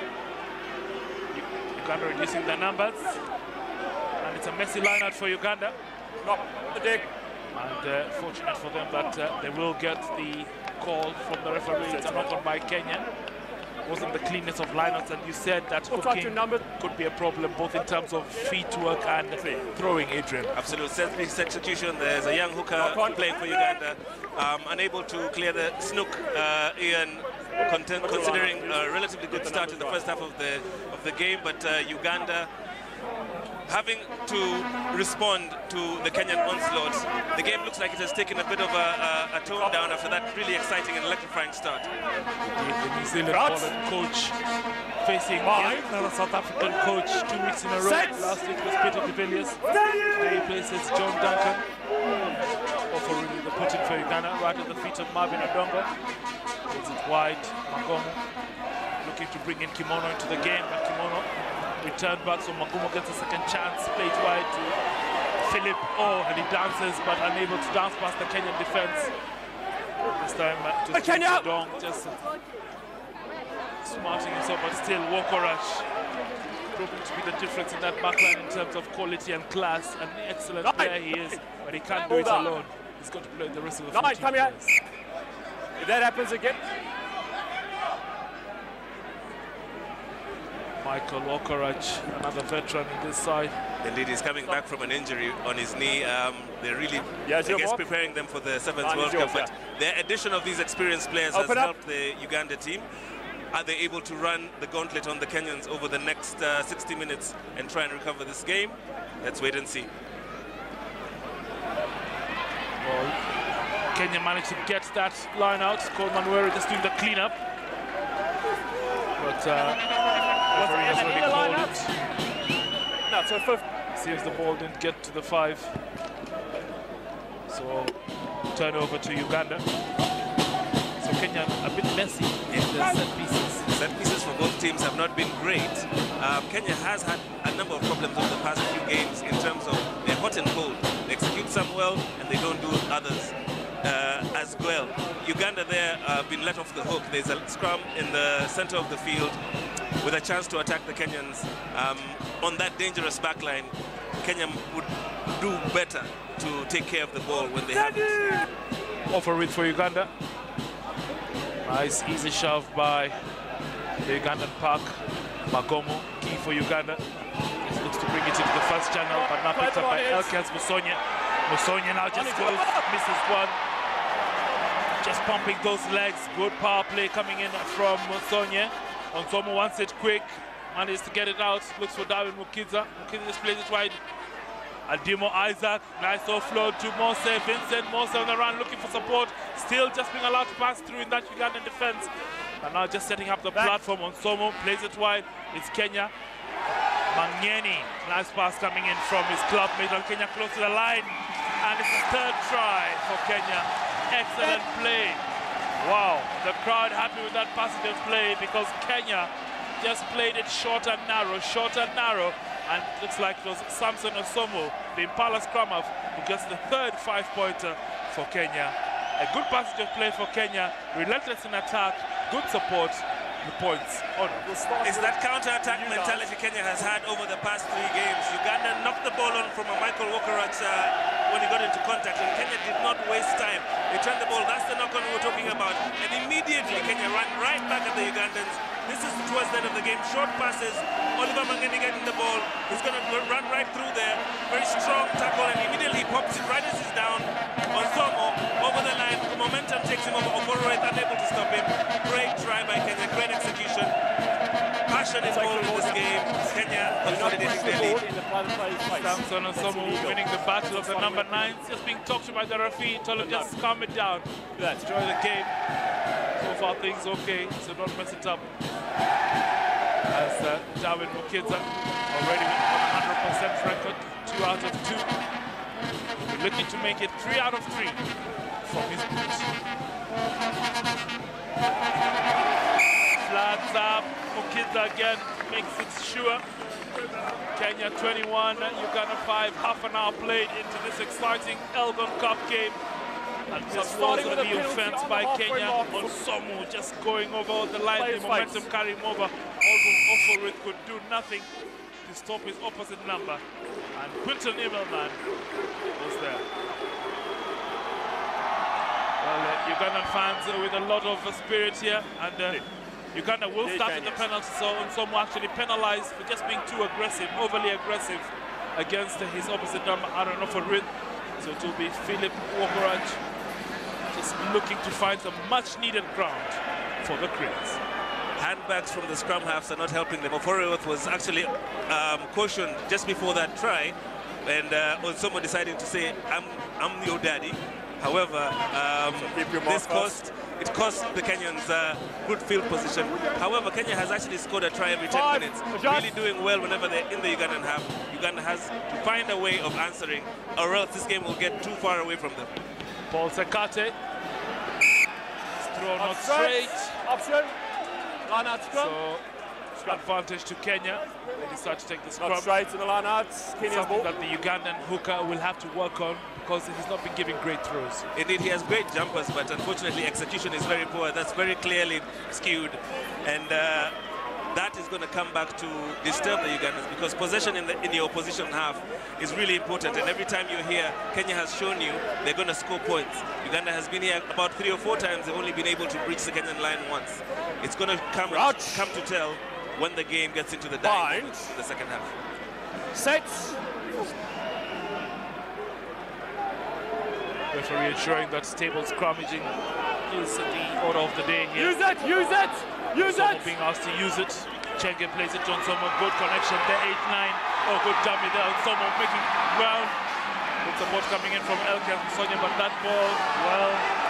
Uganda reducing the numbers. And it's a messy line out for Uganda. Knock the deck. And uh, fortunate for them that uh, they will get the call from the referee. It's a knock on by Kenya. Wasn't the cleanness of lineouts, and you said that We'll try to hooking could be a problem both in terms of feet work and throwing, Adrian. Absolute set piece execution. There's a young hooker Knock on. playing for Uganda, um, unable to clear the snook. Uh, Ian, content, considering a relatively good start in the first half of the of the game, but uh, Uganda having to respond to the Kenyan onslaught. The game looks like it has taken a bit of a, a, a tone down after that really exciting and electrifying start. The New Zealand Holland coach facing Five. yet another South African coach two weeks in a row. Six. Last week was Peter de Villiers. Today he places John Duncan. Offering the put in for Uganda right at the feet of Marvin Odongo. Is it wide. Magomu looking to bring in Kimono into the game, but Kimono returned back, so Magomu gets a second chance. Played wide to Philip. Oh, and he dances, but unable to dance past the Kenyan defense. This time uh, Hey, Kenya! Dong, just smarting himself, but still Wokorach proving to be the difference in that backline in terms of quality and class. And an excellent player he is, but he can't do it alone. He's got to play the rest of the Nine, 14 come here. If that happens again, Michael Wokorach, another veteran in this side. Indeed, he's coming back from an injury on his knee. Um, they're really, Yeah, I guess, mark. preparing them for the seventh Nine World Cup. But the addition of these experienced players Open has up. helped the Uganda team. Are they able to run the gauntlet on the Kenyans over the next uh, 60 minutes and try and recover this game? Let's wait and see. Well, Kenya managed to get that line out. Coleman Were just doing the cleanup. But uh, referee has already called it. no, so fifth. Seems the ball didn't get to the five. So turnover to Uganda. So Kenya a bit messy in the set pieces. Set pieces for both teams have not been great. Um, Kenya has had a number of problems over the past few games in terms of they're hot and cold. They execute some well and they don't do others as well. Uganda there, uh, have been let off the hook. There's a scrum in the center of the field with a chance to attack the Kenyans. Um, on that dangerous backline, Kenya would do better to take care of the ball when they have it. Offer it for Uganda. Nice easy shove by the Ugandan pack. Magomu, key for Uganda. Just looks to bring it into the first channel, but now picked up by Elkaz Musonya. Musonya now just goes, misses one. Just pumping those legs. Good power play coming in from Musonya. Onsomu wants it quick. Manages to get it out. Looks for Darwin Mukidza. Mukidza just plays it wide. Adimo Isaac, nice offload to Mose. Vincent Mose on the run looking for support. Still just being allowed to pass through in that Ugandan defense. And now just setting up the Back. platform Onsomu. Plays it wide. It's Kenya. Mangeni. Nice pass coming in from his club mate. Kenya close to the line. And it's the third try for Kenya. Excellent play. Wow. The crowd happy with that positive play because Kenya just played it short and narrow, short and narrow, and looks like it was Samson Onsomu, the Impala half, who gets the third five-pointer for Kenya. A good passage of play for Kenya, relentless in attack, good support, the points. No. It's that counter-attack mentality Kenya has had over the past three games. Uganda knocked the ball on from a Michael Walker uh, when he got into contact, and Kenya did not waste time. They turned the ball, that's the knock-on we were talking about, and immediately Kenya ran right back at the Ugandans, this is towards the end of the game. Short passes. Oliver Mangeni getting the ball. He's going to run right through there. Very strong tackle, and immediately he pops it right as he's down on Somo over the line. The momentum takes him over. Okoroeth unable to stop him. Great try by Kenya. Great execution. Passion involved in this game. Kenya consolidating their lead. Samson Onsomu winning the battle of the number nine. Just being talked to by the referee. Told him just calm it down. Let's enjoy the game. So far things okay, so don't mess it up. As uh, Darwin Mukidza already on 100% record, two out of two. We're looking to make it three out of three from his boots. Flats up, Mukidza again makes it sure. Kenya 21, Uganda 5, half an hour played into this exciting Elgon Cup game. And this was on the offense by Kenya Onsomu just going over the line, the momentum fights. carrying over. Also, Offerith could do nothing to stop his opposite number. And Quinton Immelman was there. Well, uh, Ugandan fans uh, with a lot of uh, spirit here. And uh, Uganda will start with the penalty, so Somu actually penalized for just being too aggressive, overly aggressive against his opposite number, Aaron Offerith. So it will be Philip Wokorach just looking to find some much-needed ground for the Cranes. Handbags from the scrum halves are not helping them. Oforiath was actually um, cautioned just before that try, and uh, Onsomu deciding to say, I'm, I'm your daddy. However, um, this cost it cost the Kenyans uh, good field position. However, Kenya has actually scored a try every 10 Five. minutes, really doing well whenever they're in the Ugandan half. Uganda has to find a way of answering, or else this game will get too far away from them. Paul Sekate throw not straight. Option. Line out scrum. So advantage to Kenya. They decide to take the scrum. Not straight to the line out. Kenya's Something ball. that the Ugandan hooker will have to work on because he's not been giving great throws. Indeed, he has great jumpers, but unfortunately execution is very poor. That's very clearly skewed. And uh, that is going to come back to disturb the Ugandans because possession in the, in the opposition half is really important. And every time you're here, Kenya has shown you they're going to score points. Uganda has been here about three or four times. They've only been able to breach the Kenyan line once. It's going to come, come to tell when the game gets into the dying the second half. Sets. Referee ensuring that stable scrummaging is the order of the day here. Use it, use it! Use Somo it! being asked to use it. Chenge plays it, John Somo, good connection there, 8-9. Oh, good dummy there, Somo making ground. Good support coming in from Elkas Sonia, but that ball, well,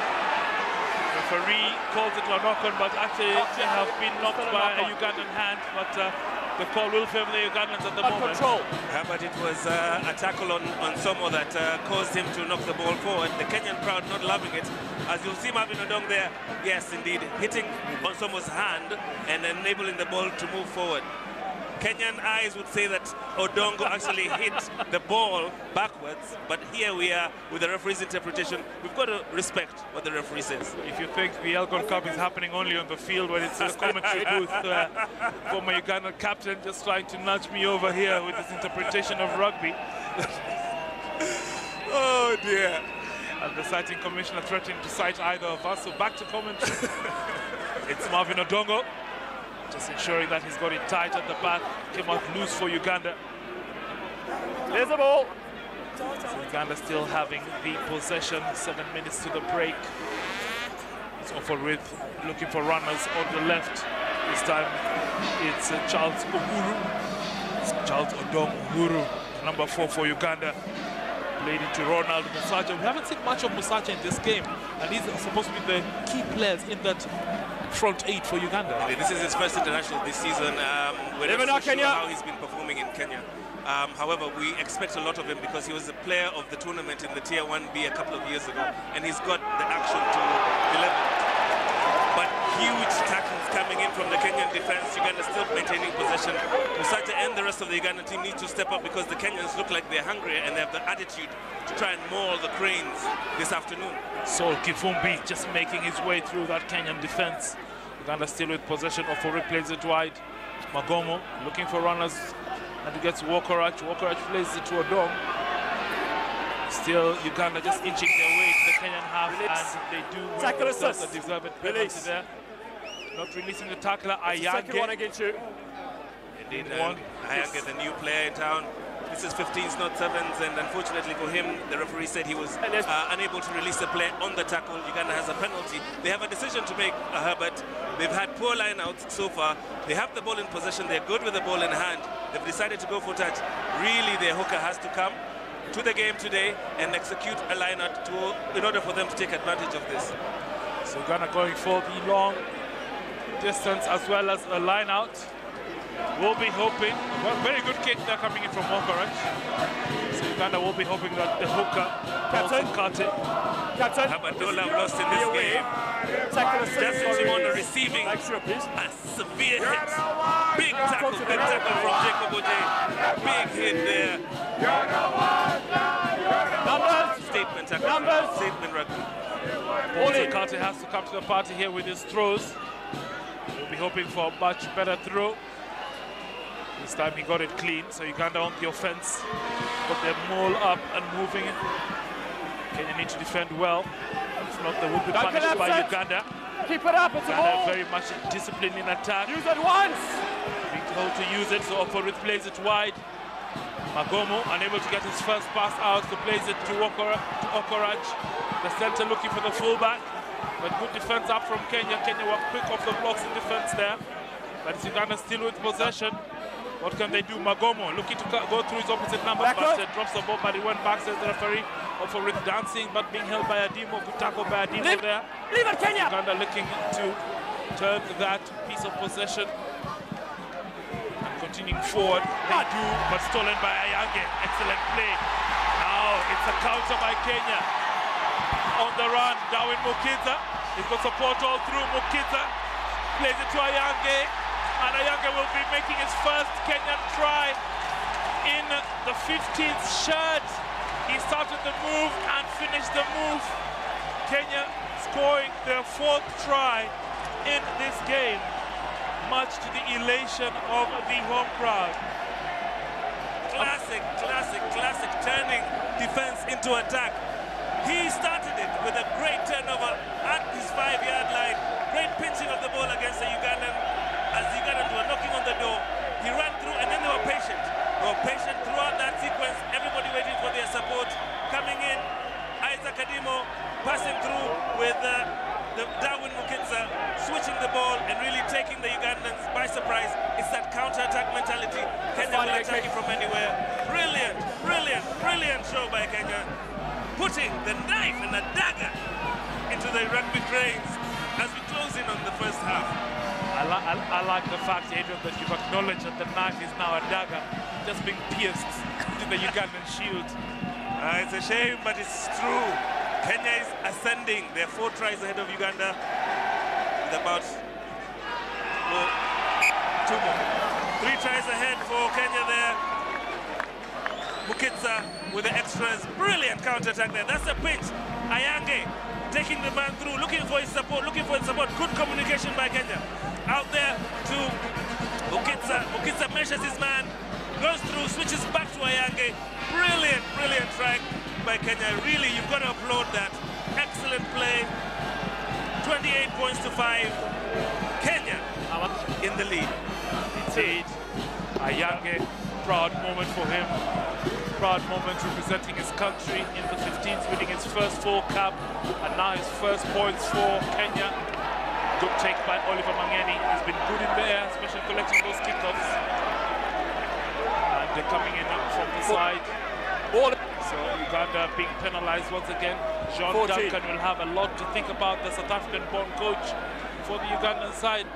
referee calls it a knock-on, but actually they have been knocked by a Ugandan hand, but uh, the call will favor the Ugandans at the moment. Control. Yeah, but it was uh, a tackle on, Onsomu that uh, caused him to knock the ball forward. The Kenyan crowd not loving it. As you'll see Marvin Odong there, yes, indeed, hitting on Somo's hand and enabling the ball to move forward. Kenyan eyes would say that Odongo actually hit the ball backwards, but here we are with the referee's interpretation. We've got to respect what the referee says. If you think the Elgon Cup is happening only on the field when it's the commentary *laughs* booth, uh, former Uganda captain just trying to nudge me over here with his interpretation of rugby. *laughs* oh dear. And the citing commissioner threatening to cite either of us. So back to commentary. *laughs* it's Marvin Odongo. Just ensuring that he's got it tight at the back. Came out loose for Uganda. There's the ball. So Uganda still having the possession. Seven minutes to the break. It's offered with looking for runners on the left. This time it's uh, Charles Uhuru. It's Charles Odong Uhuru, number four for Uganda. Played into Ronald Musacha. We haven't seen much of Musacha in this game, and he's supposed to be the key players in that front eight for Uganda. This is his first international this season. Um, we're Never not sure Kenya. how he's been performing in Kenya. Um, however, we expect a lot of him because he was a player of the tournament in the Tier 1B a couple of years ago, and he's got the action to deliver. But huge tackles coming in from the Kenyan defense. Uganda still maintaining possession. Musacha and the rest of the Ugandan team need to step up because the Kenyans look like they're hungry and they have the attitude to try and maul the cranes this afternoon. Saul Kifumbi just making his way through that Kenyan defense. Uganda still with possession. Of Ofori plays it wide. Magomu looking for runners and he gets Wokorach. Wokorach plays it to Odong. Still Uganda just inching their way to the Kenyan half Release. and they do Tackle well themselves assist. a deserved penalty Release. there. Not releasing the tackler, The second one Ayange. against you. Indeed, One. Um, Ayange, the new player in town. This is 15s, not 7s, and unfortunately for him, the referee said he was uh, unable to release the player on the tackle. Uganda has a penalty. They have a decision to make, uh, Herbert. They've had poor lineouts so far. They have the ball in possession. They're good with the ball in hand. They've decided to go for touch. Really, their hooker has to come to the game today and execute a lineout to, in order for them to take advantage of this. So Ghana going for the long distance as well as a line We'll be hoping, well, very good kick there coming in from Wokorach. So Uganda will be hoping that the hooker Captain. cut it. Captain. Herbert Dola lost in this game. Assist. Justin Sorry. Simon receiving sure, a severe hit. Big tackle, good tackle from Jacob Ojee. Big hit there. Numbers. Statement tackle. Numbers. Statement rugby. Also, Carter has to come to the party here with his throws. We'll be hoping for a much better throw. This time he got it clean, so Uganda on the offense. Got their maul up and moving. Kenya need to defend well. If not, they will be punished by. Uganda. Keep it up. It's a Uganda ball. very much disciplined in attack. Use it once. Being told to use it, so Oporith plays it wide. Magomu unable to get his first pass out, so plays it to, Okora, to Wokorach. The center looking for the fullback, but good defense up from Kenya. Kenya were quick off the blocks in defense there, but it's Uganda still with possession. What can they do? Magomu looking to go through his opposite number, Back but drops the ball, but he went back, says the referee. Oporith dancing, but being held by Adimo. Good tackle by Adimo Leave- there. Leave it, Kenya. Uganda looking to turn that piece of possession and continuing forward. They do, but stolen by Ayange. Excellent play. Now it's a counter by Kenya. On the run, Darwin Mukidza. He's got support all through. Mukidza plays it to Ayange. And Ayange will be making his first Kenyan try in the 15th shirt. He started the move and finished the move. Kenya scoring their fourth try in this game, much to the elation of the home crowd. Classic, classic, classic turning defense into attack. He started it with a great turnover at his five-yard line. Great pinching of the ball against the Ugandan as the Ugandans were knocking on the door. He ran through and then they were patient. They were patient throughout that sequence. Everybody waiting for their support. Coming in, Isaac Adimo passing through with uh, the Darwin Mukidza switching the ball and really taking the Ugandans by surprise. It's that counter-attack mentality. Kenya I attacking from anywhere. Brilliant, brilliant, brilliant show by Kenya. Putting the knife and the dagger into the rugby cranes as we close in on the first half. I, li- I, I like the fact, Adrian, that you've acknowledged that the knife is now a dagger, just being pierced into the Ugandan shield. Uh, it's a shame, but it's true. Kenya is ascending. They're four tries ahead of Uganda with about well, two more. Three tries ahead for Kenya there. Mukidza with the extras. Brilliant counter-attack there. That's a pinch. Ayange taking the man through, looking for his support, looking for his support. Good communication by Kenya. Out there to Mukidza. Mukidza measures his man, goes through, switches back to Ayange. Brilliant, brilliant try by Kenya. Really, you've got to applaud that. Excellent play. 28 points to 5. Kenya in the lead. Indeed. Ayange, proud moment for him. Proud moment representing his country in the 15s, winning his first full cup, and now his first points for Kenya. Good take by Oliver Mangeni. He's been good in the air, especially collecting those kickoffs. And they're coming in from the side. So Uganda being penalized once again. John 14. Duncan will have a lot to think about, the South African-born coach for the Ugandan side.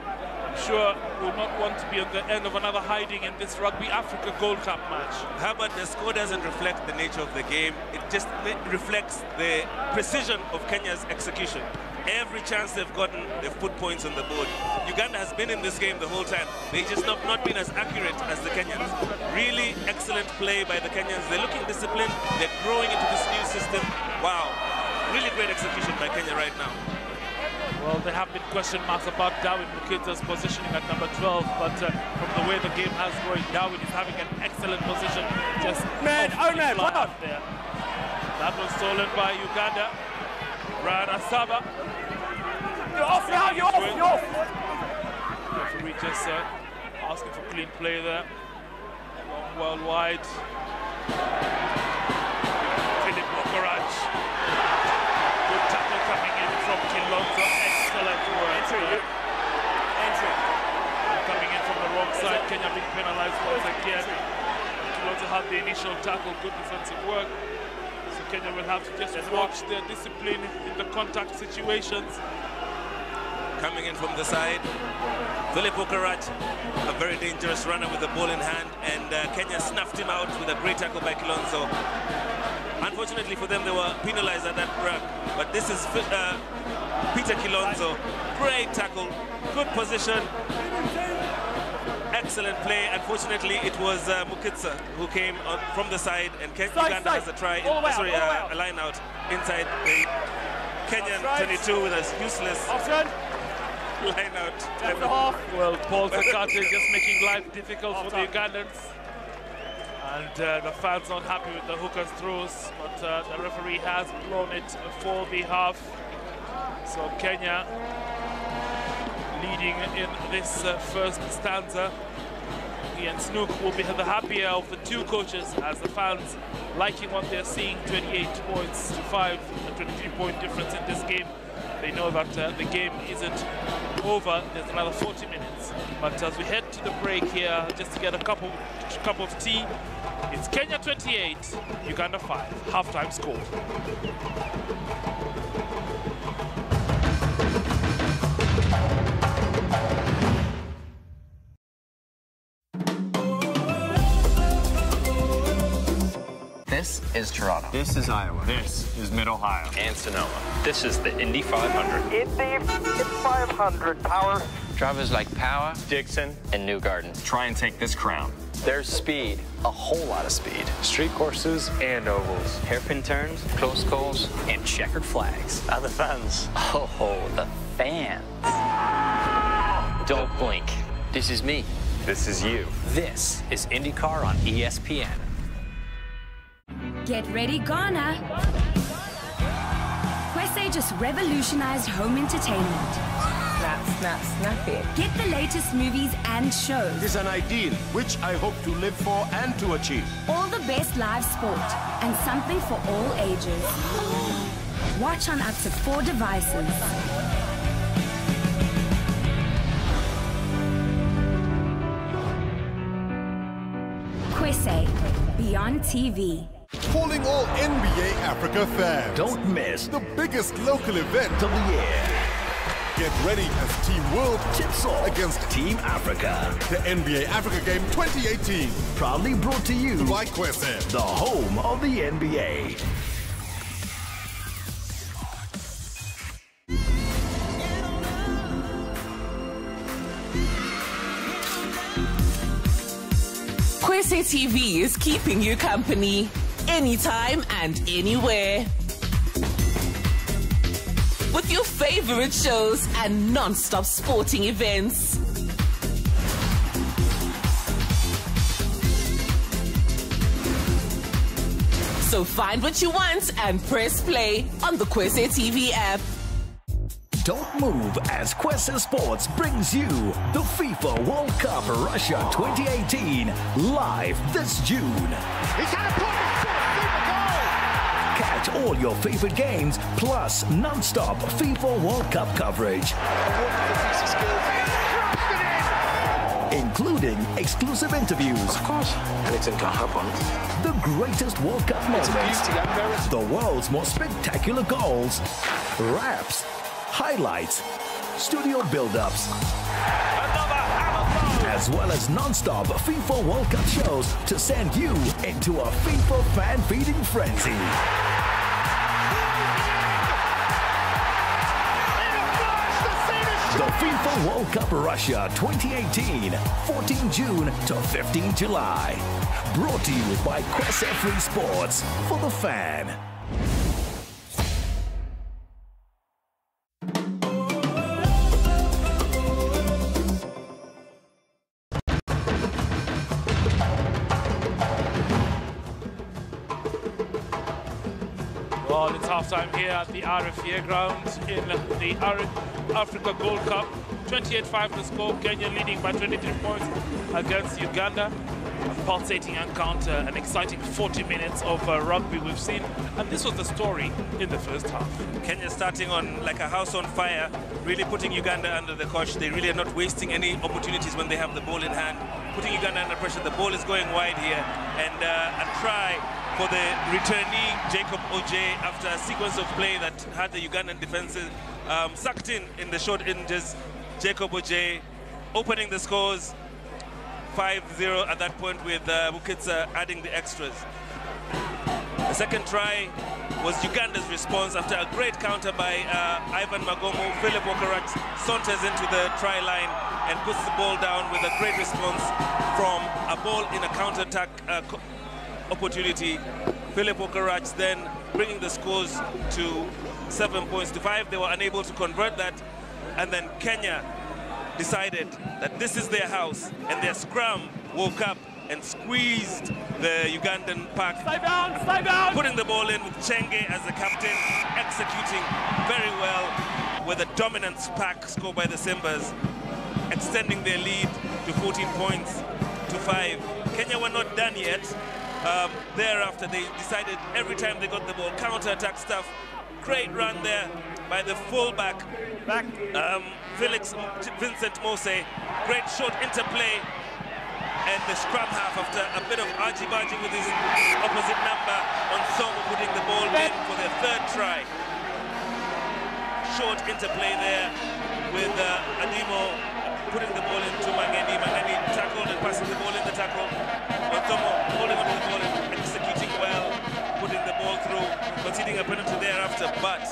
I'm sure will not want to be at the end of another hiding in this Rugby Africa Gold Cup match. How about the score doesn't reflect the nature of the game? It just reflects the precision of Kenya's execution. Every chance they've gotten, they've put points on the board. Uganda has been in this game the whole time. They just not, not been as accurate as the Kenyans. Really excellent play by the Kenyans. They're looking disciplined. They're growing into this new system. Wow. Really great execution by Kenya right now. Well, there have been question marks about Darwin Mukidza's positioning at number 12, but uh, from the way the game has going, Darwin is having an excellent position. Just Man, off oh the man, fly come on. out there. That was stolen by Uganda. Brian Asaba. You're off now, you're off, you're off. Referee just uh, asking for clean play there. Long well wide. Philip Wokorach. Good tackle coming in from Kilonzo. Excellent work. Entry. Entry. Coming in from the wrong side. Kenya being penalized once again. Kilonzo had the initial tackle. Good defensive work. So Kenya will have to just watch their discipline in the contact situations. Coming in from the side, Philip Wokorach, a very dangerous runner with the ball in hand, and uh, Kenya snuffed him out with a great tackle by Kilonzo. Unfortunately for them, they were penalized at that ruck, but this is uh, Peter Kilonzo. Great tackle, good position, excellent play. Unfortunately, it was uh, Mukidza who came on from the side, and Ken Side, Uganda side. has a try, way sorry, all the way uh, a line out inside the Kenyan 22 with a useless Offside. Line out. Left the half. Well, Paul Sakate is just making life difficult for the Ugandans. And uh, the fans not happy with the hookers throws, but uh, the referee has blown it for the half. So Kenya leading in this uh, first stanza. Ian Snook will be the happier of the two coaches as the fans liking what they're seeing, 28 points to 5, a 23 point difference in this game. They know that uh, the game isn't over, there's another 40 minutes. But as we head to the break here, just to get a cup of, cup of tea, it's Kenya 28, Uganda 5, halftime score. This is Toronto. This is Iowa. This is Mid Ohio. And Sonoma. This is the Indy 500. Indy 500 power. Drivers like Power Dixon. and Newgarden. Try and take this crown. There's speed, a whole lot of speed. Street courses and ovals. Hairpin turns, close calls, and checkered flags. Are the fans? Oh, the fans. Don't blink. This is me. This is you. This is IndyCar on E ESPN. Get ready, Ghana! Kwese just revolutionized home entertainment. Snap, snap, snap it. Get the latest movies and shows, is an ideal which I hope to live for and to achieve. all the best live sport, and something for all ages. Watch on up to four devices. Kwese, Beyond TV. Calling all NBA Africa fans. Don't miss the biggest local event of the year. Get ready as Team World tips off against Team Africa. The NBA Africa Game 2018. Proudly brought to you by Kwese, the home of the NBA. Kwese TV is keeping you company anytime and anywhere. With your favorite shows and non-stop sporting events. So find what you want and press play on the Kwese TV app. Don't move as Kwese Sports brings you the FIFA World Cup Russia 2018 live this June. Catch all your favorite games plus non-stop FIFA World Cup coverage. Including exclusive interviews. Of course, anything can happen. The greatest World Cup moments. The world's most spectacular goals. Raps. Highlights. Studio build-ups. As well as non-stop FIFA World Cup shows to send you into a FIFA fan-feeding frenzy. FIFA World Cup Russia 2018, 14 June to 15 July. Brought to you by Kwese Free Sports for the fan. At the RFA ground in the Africa Gold Cup. 28-5 the score. Kenya leading by 23 points against Uganda. A pulsating encounter, an exciting 40 minutes of uh, rugby we've seen. And this was the story in the first half. Kenya starting on like a house on fire, really putting Uganda under the cosh. They really are not wasting any opportunities when they have the ball in hand. Putting Uganda under pressure. The ball is going wide here. And uh, a try for the returnee Jacob Ojee after a sequence of play that had the Ugandan defenses um, sucked in in the short hinges. Jacob Ojee opening the scores 5-0 at that point with uh, Mukidza adding the extras. The second try was Uganda's response after a great counter by uh, Ivan Magomu. Philip Wokorach saunters into the try line and puts the ball down with a great response from a ball in a counter-attack uh, opportunity. Philip Wokorach then bringing the scores to seven points to five. They were unable to convert that. And then Kenya decided that this is their house. And their scrum woke up and squeezed the Ugandan pack. Stay down, stay down! Putting the ball in with Chenge as the captain, executing very well with a dominant pack scored by the Simbas, extending their lead to 14 points to five. Kenya were not done yet. Um, thereafter, they decided every time they got the ball, counter-attack stuff. Great run there by the fullback, back um, Felix Vincent Mose. Great short interplay. And the scrum half after a bit of argy-bargy with his opposite number on Somo putting the ball in for their third try. Short interplay there with uh, Adimo putting the ball into Mangeni. Mangeni tackled and passing the ball in the tackle. Otomo holding onto the ball and executing well, putting the ball through, conceding a penalty thereafter. But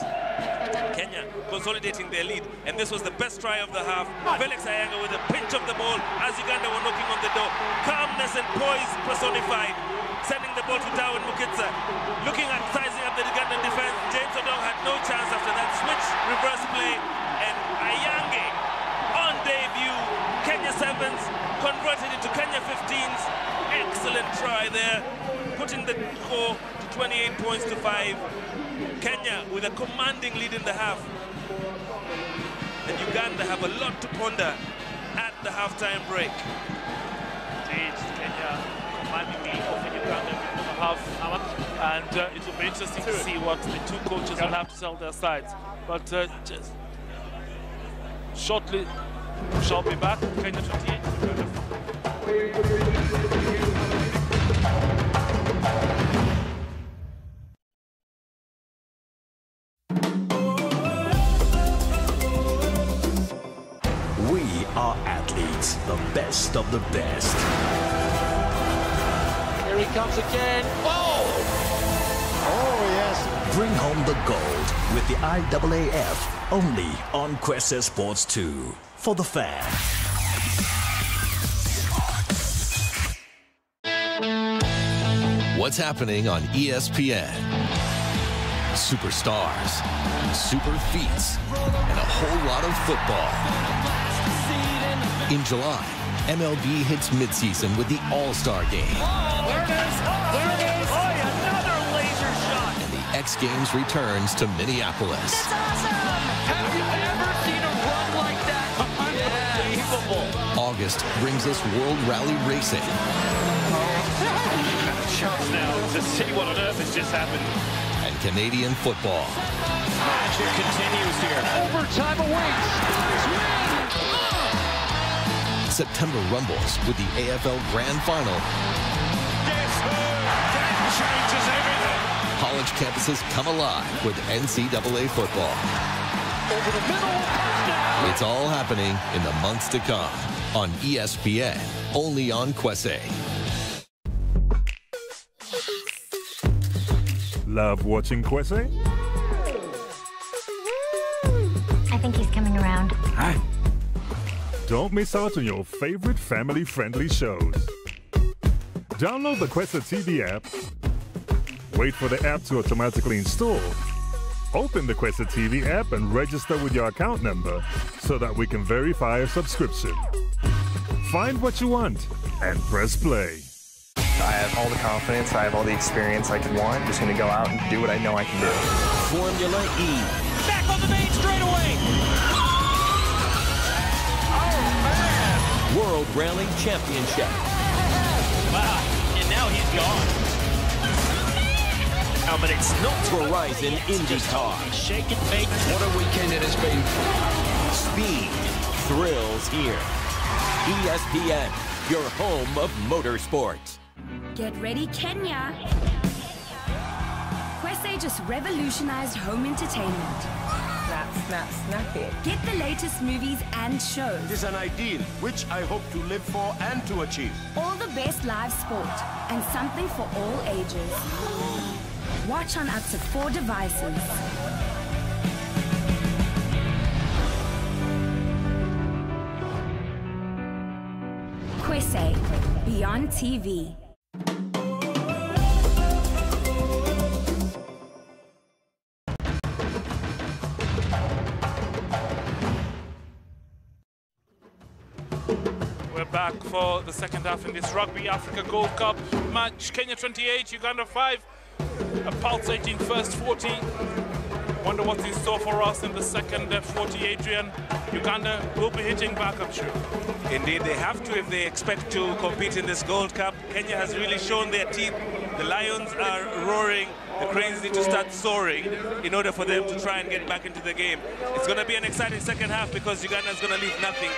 Kenya consolidating their lead, and this was the best try of the half. Felix Ayange with a pinch of the ball as Uganda were knocking on the door. Calmness and poise personified, sending the ball to Darwin Mukidza. Looking at sizing up the Ugandan defense, James Odong had no chance after that switch, reverse play, and Ayange 7s, converted into Kenya 15s. Excellent try there, putting the score to 28 points to 5. Kenya with a commanding lead in the half. And Uganda have a lot to ponder at the halftime break. Indeed, Kenya commanding lead over Uganda in the half. And uh, it will be interesting to see what the two coaches will have to sell their sides. But uh, just shortly shall be back. Kenya 28, Uganda We are athletes, the best of the best. Here he comes again. Oh! Oh, yes. Bring home the gold with the IAAF only on Kwese Sports 2 for the fan. what's happening on ESPN. Superstars, super feats, and a whole lot of football. In July, MLB hits midseason with the All-Star Game. There it is. There it is. Oh, another laser shot. And the X Games returns to Minneapolis. That's awesome. Have you ever August brings us World Rally Racing. Chance now to see what on earth has just happened. And Canadian football. Magic continues here. Overtime awaits. September rumbles with the AFL Grand Final. Guess who? That changes everything. College campuses come alive with NCAA football. Over the middle. Touchdown. It's all happening in the months to come on ESPN, only on Kwese. Love watching Kwese? I think he's coming around. Hi. Don't miss out on your favorite family-friendly shows. Download the Kwese TV app. Wait for the app to automatically install. Open the Kwese TV app and register with your account number so that we can verify a subscription. Find what you want and press play. I have all the confidence, I have all the experience I can want. I'm just going to go out and do what I know I can do. Formula E. Back on the main straightaway. Oh, World Rally Championship. Wow. And now he's gone. Oh, but it's not Verizon IndyCar. Shake and bake. What a weekend it has been. Speed, thrills here. ESPN, your home of motorsports. Get ready, Kenya! Kwese just revolutionized home entertainment. Snap, snap, snap it. Get the latest movies and shows. It is an ideal which I hope to live for and to achieve. All the best live sport and something for all ages. Watch on up to four devices. Kwese, Beyond TV. We're back for the second half in this Rugby Africa Gold Cup match. Kenya 28, Uganda 5. A pulsating first 40. Wonder what's in store for us in the second uh, 40, Adrian. Uganda will be hitting back, I'm sure. Indeed, they have to if they expect to compete in this Gold Cup. Kenya has really shown their teeth. The Lions are roaring. The Cranes need to start soaring in order for them to try and get back into the game. It's going to be an exciting second half because Uganda is going to leave nothing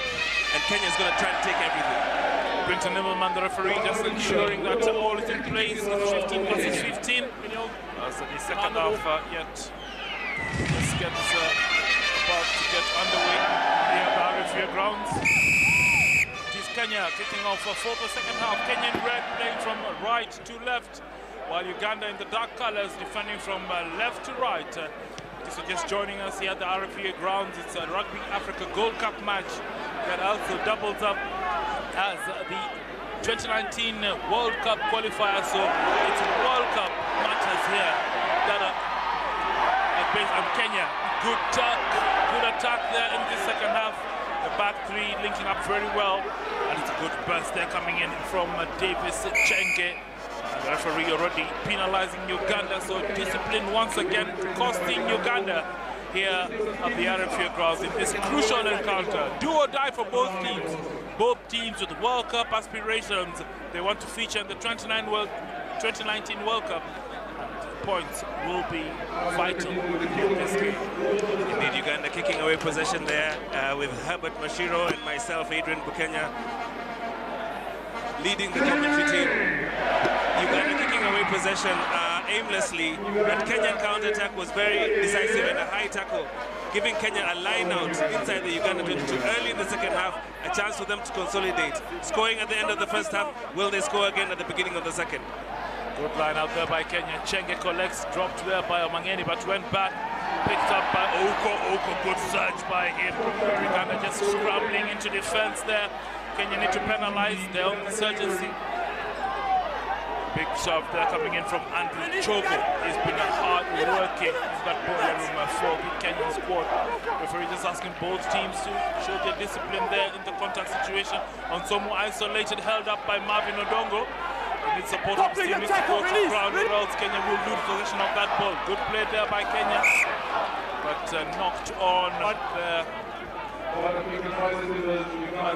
and Kenya is going to try and take everything. Quinton Immelman, the referee, just ensuring that uh, all is in place. It's 15 versus 15. Uh, so the second half uh, yet just gets uh, about to get underway here at the RFA grounds. It is Kenya kicking off for the second half. Kenyan red playing from right to left, while Uganda in the dark colors defending from uh, left to right. So just joining us here at the RFA grounds, it's a Rugby Africa Gold Cup match that also doubles up as the 2019 World Cup qualifier. So it's a World Cup matches here that are, based on Kenya. Good attack, good attack there in the second half. The back three linking up very well. And it's a good burst there coming in from Davis Chenge. Referee already penalizing Uganda, so discipline once again costing Uganda here at the RFA grounds in this crucial encounter. Do or die for both teams. Both teams with World Cup aspirations. They want to feature in the 29 World, 2019 World Cup. Points will be vital in this game. Indeed, Uganda kicking away possession there uh, with Herbert Mwachiro and myself, Adrian Bukenya, leading the commentary team. Uganda kicking away possession uh, aimlessly. That Kenyan counter-attack was very decisive and a high tackle, giving Kenya a line out inside the Uganda 22 early in the second half, a chance for them to consolidate. Scoring at the end of the first half, will they score again at the beginning of the second? Good line out there by Kenya. Chenge collects, dropped there by Omangeni, but went back, picked up by Ouko. Ouko, good search by him. Uganda just scrambling into defense there. Kenya need to penalize their own insurgency. Big shove there coming in from Andrew Chogo. He's been a hard working. He's got ball room for the Kenyan squad. Referee just asking both teams to show their discipline there in the contact situation. On someone isolated, held up by Marvin Odongo. He needs support from teammates to go to ground or else Kenya will lose possession of that ball. Good play there by Kenya. But uh, knocked on there by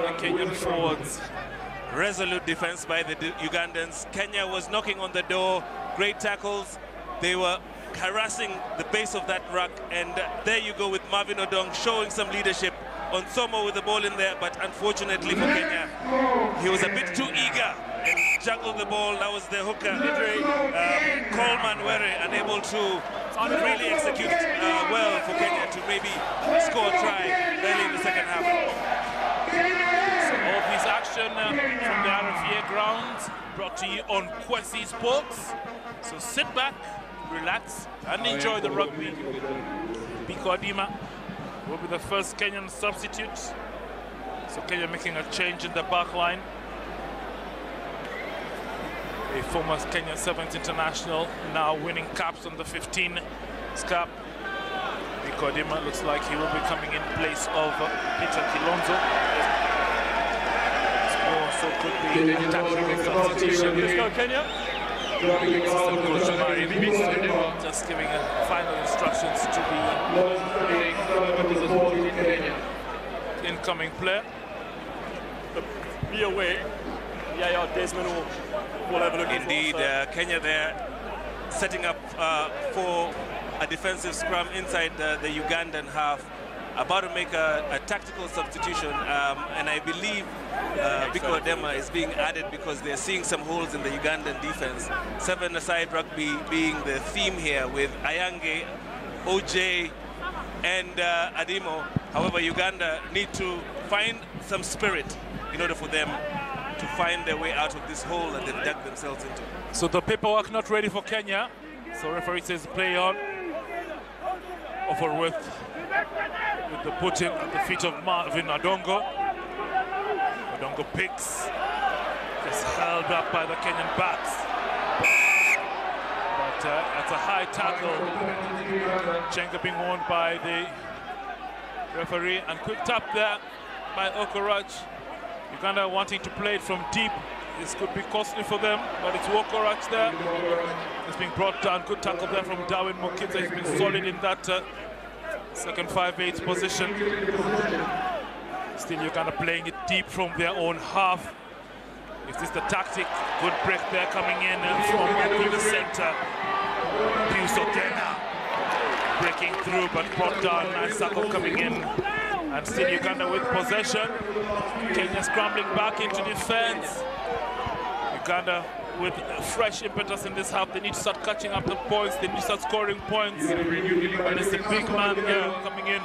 the Kenyan forwards. Resolute defense by the Ugandans. Kenya was knocking on the door. Great tackles. They were harassing the base of that ruck. And there you go with Marvin Odong showing some leadership. Onsomu with the ball in there, but unfortunately for Kenya, he was a bit too eager and juggled the ball. That was the hooker, um, Coleman Were, unable to really execute uh, well for Kenya to maybe score a try early in the second half. So all this action uh, from the RFA grounds brought to you on Kwese Sports. So sit back, relax, and enjoy the rugby. Biko Adema will be the first Kenyan substitute. So Kenya making a change in the back line. A former Kenya 7th international, now winning caps on the 15 scap. Biko looks like he will be coming in place of uh, Peter Kilonzo. So could be a tactical substitution. Let's go, Kenya. Assistant coach Marin just giving uh, final instructions to the incoming player. Be aware, yeah, yeah, Desmond will, Indeed, uh, Kenya there setting up uh, for a defensive scrum inside the, the Ugandan half. About to make a, a tactical substitution, um, and I believe uh, Biko Adema is being added because they're seeing some holes in the Ugandan defense. Seven-aside rugby being the theme here with Ayange, Ojee, and uh, Adimo. However, Uganda need to find some spirit in order for them to find their way out of this hole that they've dug themselves into. So the paperwork not ready for Kenya. So referee says play on. Offer with, with the putting at the feet of Marvin Adongo. Adongo picks. Just held up by the Kenyan backs. But uh, that's a high tackle. Chenge being won by the referee. And quick tap there by Wokorach. Uganda wanting to play it from deep. This could be costly for them, but it's Wokorach there. It's being brought down. Good tackle there from Darwin Mukidza. He's been solid in that uh, second 5-8 position. Still Uganda playing it deep from their own half. Is this the tactic? Good break there coming in from the center. Pius Ogena breaking through, but brought down. Nice tackle coming in. And still Uganda with possession. Kenya scrambling back into defense. Uganda with fresh impetus in this half. They need to start catching up the points. They need to start scoring points. And it's the big man here coming in.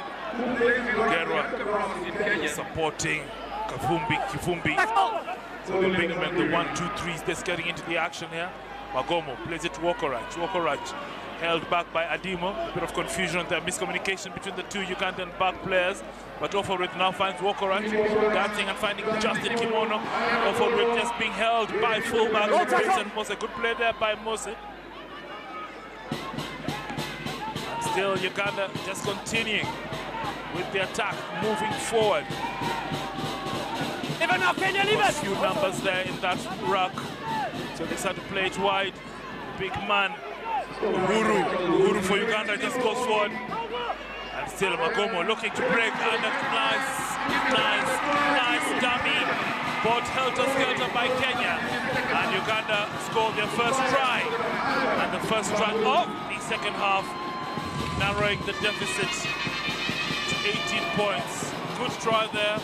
Gerwa supporting Kavumbi, the big men, the one, two, threes, they're getting into the action here. Magomu plays it to Wokorach. Wokorach held back by Adimo. A bit of confusion there, miscommunication between the two Ugandan back players. But Oforith now finds Wokorach dancing and finding Justin Kimono. Oforith just being held by fullback Vincent Mose. Good play there by Mose. And still Uganda just continuing with the attack, moving forward. Even now, Kenya, leave A few numbers there in that ruck. So they start to play it wide. Big man, Uhuru. Uhuru for Uganda just goes forward. And still Magomu looking to break. And a nice, nice, nice dummy. But helter-skelter by Kenya. And Uganda scored their first try. And the first try of the second half, narrowing the deficit to 18 points. Good try there.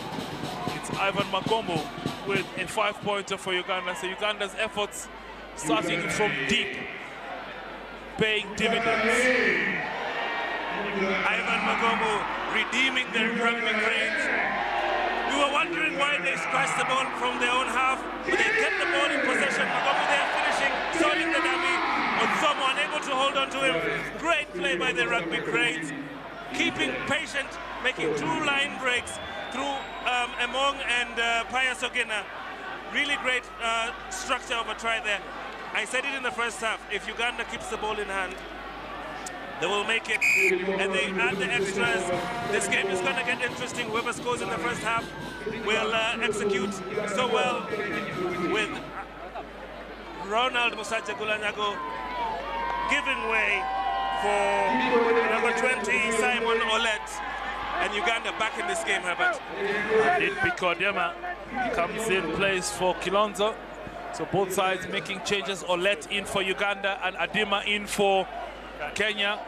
It's Ivan Magomu with a five-pointer for Uganda. So Uganda's efforts starting from deep, paying dividends. Ivan Magomu redeeming the rugby cranes. We were wondering why they scratched the ball from their own half, but they get the ball in possession. Magomu there finishing, solving the dummy, but someone able to hold on to him. Great play by the rugby cranes. Keeping patient, making two line breaks through um, Emong and uh, Pius Ogena. Really great uh, structure of a try there. I said it in the first half. If Uganda keeps the ball in hand, they will make it. And they add the extras. This game is going to get interesting. Whoever scores in the first half will uh, execute so well with Ronald Musaja Gulanyago giving way for number 20, Simon Olet. And Uganda back in this game, Herbert. Indeed, Biko Adema comes in, plays for Kilonzo. So both sides making changes. Olet in for Uganda and Adema in for Kenya.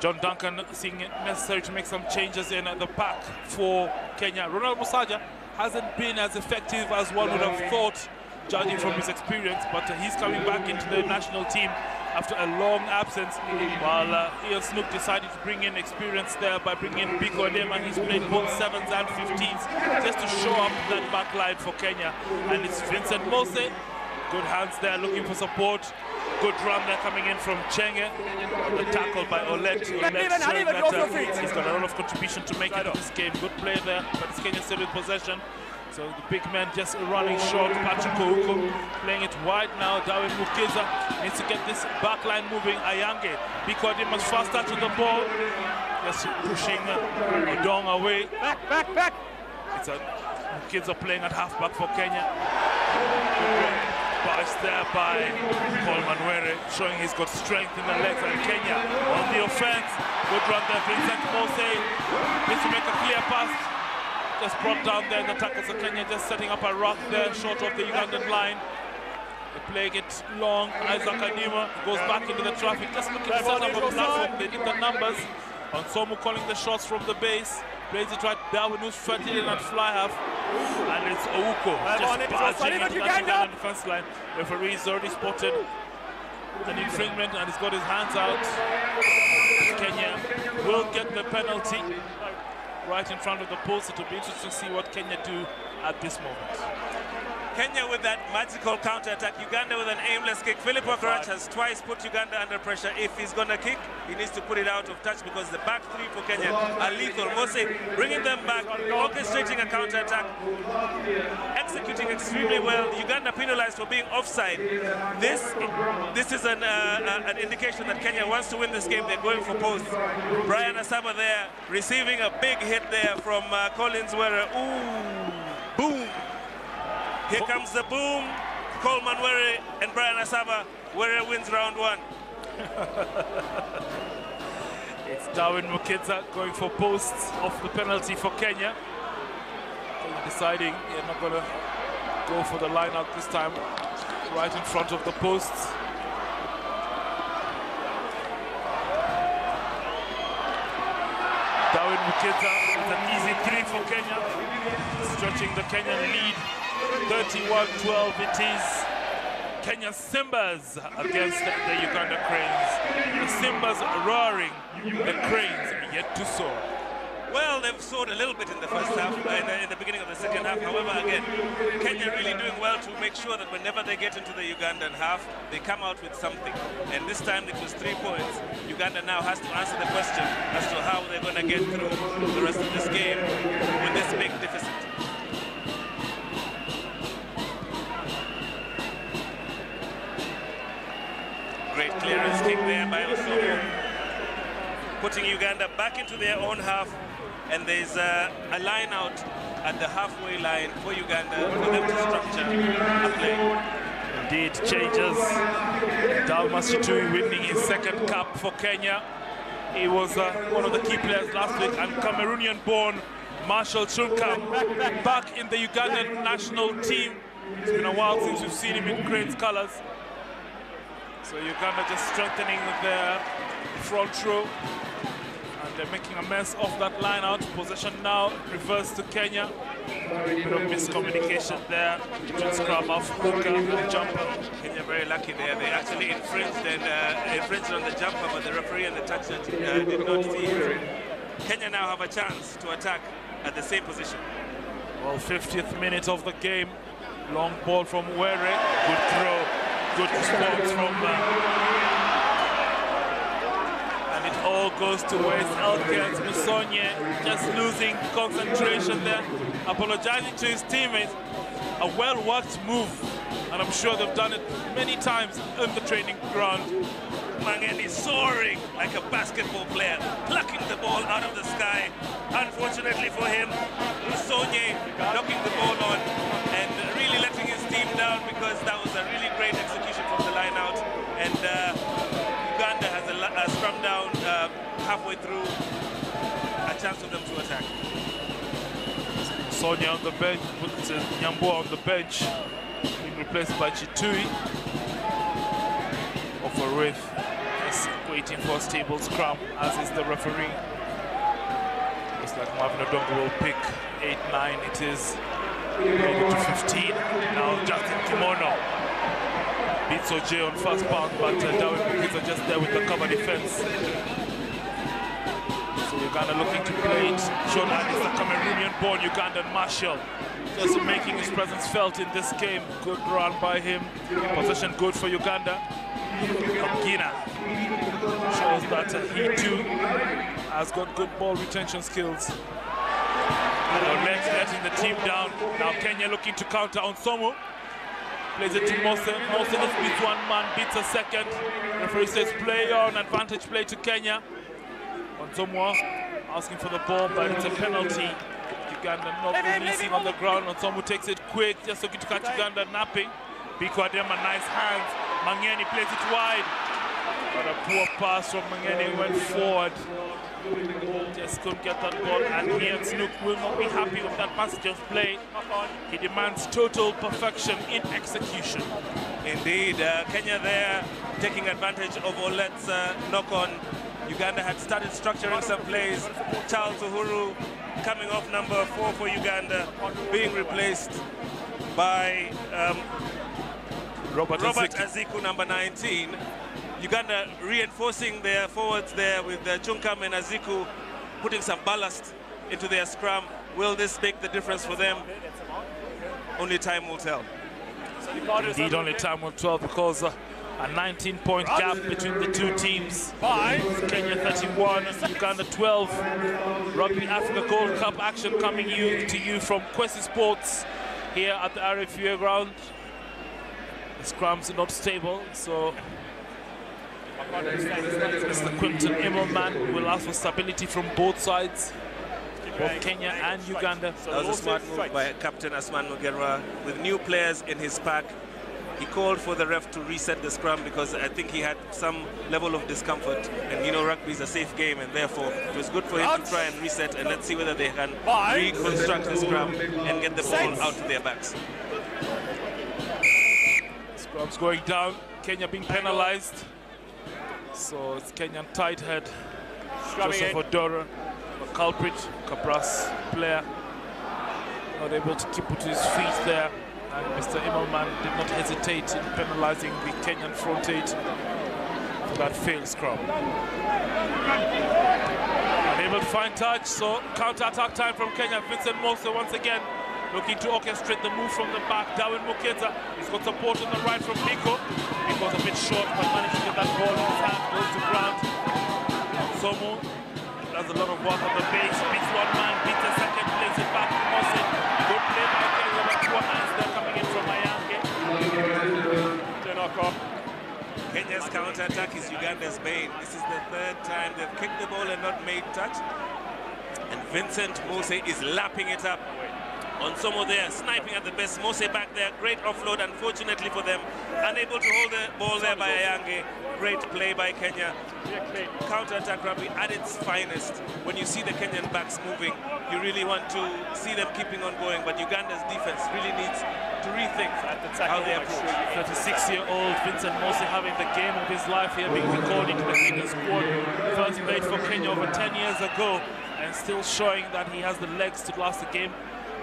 John Duncan seeing it necessary to make some changes in the pack for Kenya. Ronald Musaja hasn't been as effective as one would have thought, judging from his experience, but he's coming back into the national team after a long absence, while uh, Ian Snook decided to bring in experience there by bringing in Biko Adema. He's played both 7s and 15s just to show up that back line for Kenya. And it's Vincent Mose, good hands there looking for support. Good run there coming in from Chenge. The tackle by Olet. Olet uh, he's got a lot of contribution to make it in this game. Good play there, but Kenya still with possession. So the big man just running short. Patrick Ouko playing it wide now. Darwin Mukidza needs to get this back line moving. Ayange, Biko Adema's fast touch on the ball. Just pushing Odong away. Back, back, back. It's a Mukidza playing at halfback for Kenya. There by Paul Were, showing he's got strength in the legs. And Kenya on the offense. Good run there. Vincent Mose needs to make a clear pass just brought down there the tackles of Kenya just setting up a rock there short of the Ugandan line. They're playing it long. Isaac Adimo goes back into the traffic, just looking to set up a platform. They did the numbers. Onsomu calling the shots from the base. Plays it right there with who's in at fly half. And it's Ouko just barging into that defense line. Referee's already spotted an infringement and he's got his hands out. Kenya will get the penalty right in front of the post. It will be interesting to see what Kenya do at this moment. Kenya with that magical counter-attack. Uganda with an aimless kick. Philip Wokorach has twice put Uganda under pressure. If he's going to kick, he needs to put it out of touch because the back three for Kenya are lethal. Mose bringing them back, orchestrating a counter-attack, executing extremely well. Uganda penalized for being offside. This this is an, uh, an indication that Kenya wants to win this game. They're going for posts. Brian Asaba there receiving a big hit there from uh, Collins Were. Ooh, boom. Here comes the boom. Coleman Were and Brian Asaba. Were wins round one. *laughs* it's Darwin Mukidza going for posts off the penalty for Kenya. Deciding they're not going to go for the line out this time. Right in front of the posts. Darwin Mukidza with an easy three for Kenya. Stretching the Kenyan lead 31-12 it is. Kenya Simbas against the Uganda Cranes. The Simbas roaring, the Cranes yet to soar. Well, they've soared a little bit in the first half, in, the, in, the, beginning of the second half. However, again, Kenya really doing well to make sure that whenever they get into the Ugandan half, they come out with something. And this time it was three points. Uganda now has to answer the question as to how they're going to get through the rest of this game with this big deficit. Great clearance kick there by Onsomu, putting Uganda back into their own half. And there's a, line out at the halfway line for Uganda for them to structure a play. Indeed, changes. Dalmas Chitui winning his second cup for Kenya. He was uh, one of the key players last week, and Cameroonian-born Marshall Chunkam back in the Ugandan national team. It's been a while since we've seen him in Cranes colours. So Uganda just strengthening their front row. And they're making a mess of that line out. Possession now reverse to Kenya. A bit of miscommunication there between off hooker and jumper. Kenya very lucky there. They actually infringed and uh, infringed on the jumper, but the referee and the touch uh, did not see it. Kenya now have a chance to attack at the same position. Well, 50th minute of the game. Long ball from Were. Good throw good response from them. And it all goes to waste. Elkins Musonye just losing concentration there, apologizing to his teammates. A well-worked move and I'm sure they've done it many times in the training ground. Mangeni soaring like a basketball player, plucking the ball out of the sky. Unfortunately for him, Usonye knocking the ball on team down because that was a really great execution from the line out. And uh, Uganda has a, a scrum down uh, halfway through, a chance for them to attack. Sonia on the bench, puts on the bench, being replaced by Chitui. Off Rith is waiting for a stable scrum, as is the referee. Looks like Marvin Odongo will pick 8-9. It is going to 15. Now Justin Kimono beats Ojee on first bound, but uh, Darwin Mukidza just there with the cover defense. So Uganda looking to play it. Sean is a Cameroonian-born Ugandan Marshall. Just making his presence felt in this game. Good run by him. Possession good for Uganda. Kamkina shows that uh, he too has got good ball retention skills. Let, letting the team down. Now Kenya looking to counter on Somo. Plays it to Mose. Mose just beats one man, beats a second. Referee says play on, advantage play to Kenya. Onsomu asking for the ball, but it's a penalty. Uganda not releasing on the ground. Onsomu takes it quick, just looking to catch Uganda napping. Biko Adema, nice hands. Mangeni plays it wide. But a poor pass from Mangeni went forward. Just couldn't get that ball. And here Snook will not be happy with that passage of play. He demands total perfection in execution. Indeed, uh, Kenya there taking advantage of Olet's uh, knock on. Uganda had started structuring some plays. Charles Uhuru coming off number four for Uganda, being replaced by um, Robert, Robert Aziku. Aziku, number 19. Uganda reinforcing their forwards there with uh, Chunkam and Aziku putting some ballast into their scrum. Will this make the difference for them? Only time will tell. Indeed, only time will tell because uh, a 19-point gap between the two teams. Five. Kenya 31, Uganda 12. Rugby Africa Gold Cup action coming you to you from Kwese Sports here at the RFUEA ground. The scrums are not stable, so Mr. Quinton Immelman will ask for stability from both sides, both Kenya and Uganda. That was a smart move by Captain Asuman Mugerwa with new players in his pack. He called for the ref to reset the scrum because I think he had some level of discomfort. And you know, rugby is a safe game, and therefore it was good for him to try and reset. And let's see whether they can reconstruct the scrum and get the ball out of their backs. Scrums going down. Kenya being penalized. So it's Kenyan tight head. Joseph Odora, a culprit, Kabras player. Not able to keep it to his feet there. And Mr. Immelman did not hesitate in penalizing the Kenyan front eight for that failed scrum. Unable to find touch, so counter-attack time from Kenya. Vincent Mose once again looking to orchestrate the move from the back. Darwin Mukidza, he's got support on the right from Biko. Biko's a bit short, but managed to get that ball in his hand, goes to ground. Somo does a lot of work on the base, beats one man, beats a second, plays it back to Mose. Good play by Kenya, but poor hands there coming in from Ayange. Kenya's counter-attack is Uganda's bane. This is the third time they've kicked the ball and not made touch. And Vincent Mose is lapping it up. On some of their sniping at the best. Mose back there, great offload, unfortunately for them. Unable to hold the ball there by Ayange. Great play by Kenya. Counter-attack rugby at its finest. When you see the Kenyan backs moving, you really want to see them keeping on going. But Uganda's defense really needs to rethink how they approach. 36-year-old Vincent Mose having the game of his life here, being recalled into the Kenya squad. First played for Kenya over 10 years ago, and still showing that he has the legs to last the game.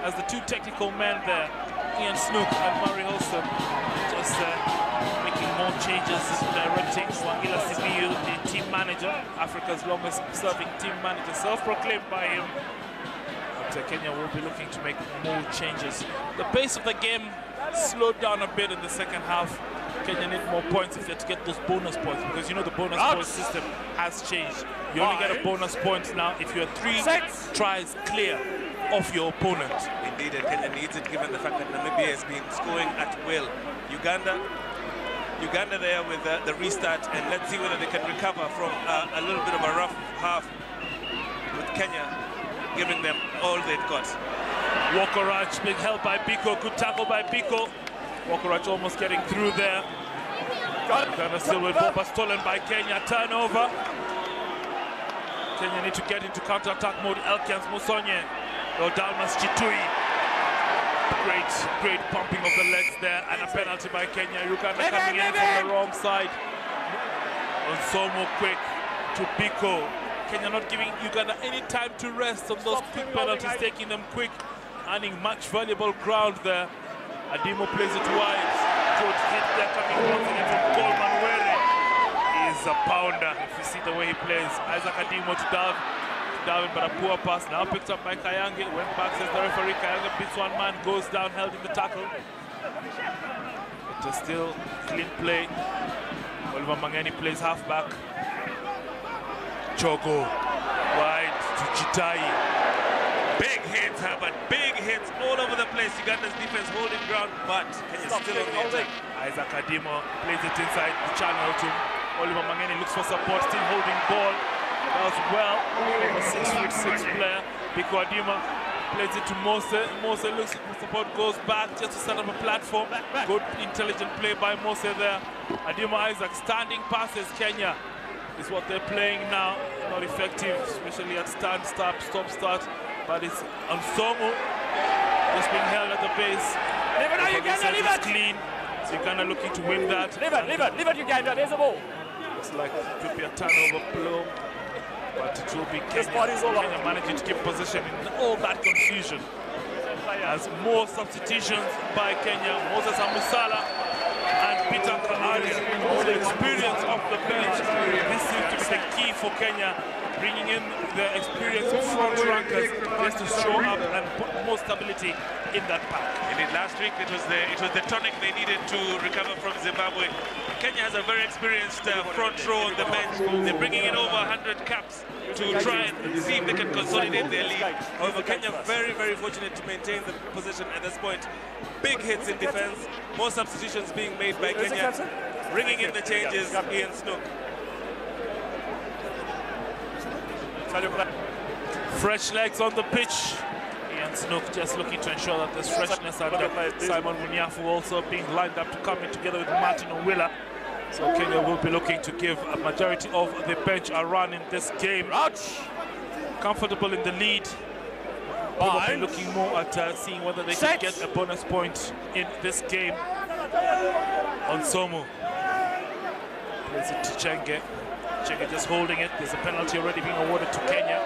As the two technical men there, Ian Snook and Murray Holston, just uh, making more changes, directing Wangila Sibiu, the team manager, Africa's longest-serving team manager, self-proclaimed by him. But uh, Kenya will be looking to make more changes. The pace of the game slowed down a bit in the second half. Kenya need more points if they're to get those bonus points because you know the bonus point system has changed. You only get a bonus point now if you're three tries clear of your opponent. Indeed, and Kenya needs it given the fact that Namibia has been scoring at will. Uganda. Uganda there with uh, the restart, and let's see whether they can recover from uh, a little bit of a rough half with Kenya giving them all they've got. Wokorach being held by Biko. Good tackle by Biko. Walker almost getting through there. Uganda still with ball, but stolen by Kenya. Turnover. Kenya need to get into counter-attack mode. Elkians Musonye. Or Dalmas Chitui. Great, great pumping of the legs there. And a penalty by Kenya. Uganda coming in from the wrong side. Onsomu quick to Biko. Kenya not giving Uganda any time to rest on those quick penalties, taking them quick, earning much valuable ground there. Adimo plays it wide. George hit there coming from Coleman Were. He's a pounder if you see the way he plays. Isaac Adimo to Dav. Darwin, but a poor pass now picked up by Kayange. Went back, says the referee. Kayange beats one man, goes down, held in the tackle. It is still clean play. Oliver Mangeni plays halfback. Chogo wide to Chitui. Big hits, Herbert, big hits all over the place. Uganda's defense holding ground, but Kenya's still on the attack. Isaac Adimo plays it inside the channel to Oliver Mangeni, looks for support, still holding ball. Was well, a six foot six player. Biko Adema plays it to Mose. Mose looks for support, goes back just to set up a platform. Good intelligent play by Mose there. Adimo Isaac standing passes Kenya is what they're playing now. Not effective, especially at stand, stop, stop, start. But it's Onsomu just being held at the base. Leave it now, Uganda, leave it! clean. So Uganda looking to win that. Leave it, leave it, leave it, Uganda. There's the ball. Looks like it could be a turnover blow. But it will be Kenya, Kenya managing to keep possession in all that confusion. As more substitutions by Kenya, Moses Amusala and Peter. All the experience of the bench. This seems to be the key for Kenya, bringing in the experienced front rankers just to show up and put more stability in that pack. Indeed, last week it was the it was the tonic they needed to recover from Zimbabwe. Kenya has a very experienced uh, front row on the bench. They're bringing in over 100 caps to try and see if they can consolidate their lead. However, Kenya very, very fortunate to maintain the position at this point. Big hits in defense, more substitutions being made by Kenya. Bringing in the changes, Ian Snook. Fresh legs on the pitch. Ian Snook just looking to ensure that there's freshness and uh, Simon Muniafu also being lined up to come in together with Martin Owila. So Kenya will be looking to give a majority of the bench a run in this game. Ouch! Comfortable in the lead. Probably looking more at uh, seeing whether they can get a bonus point in this game. Onsomu plays it to Chenge. Chenge just holding it. There's a penalty already being awarded to Kenya.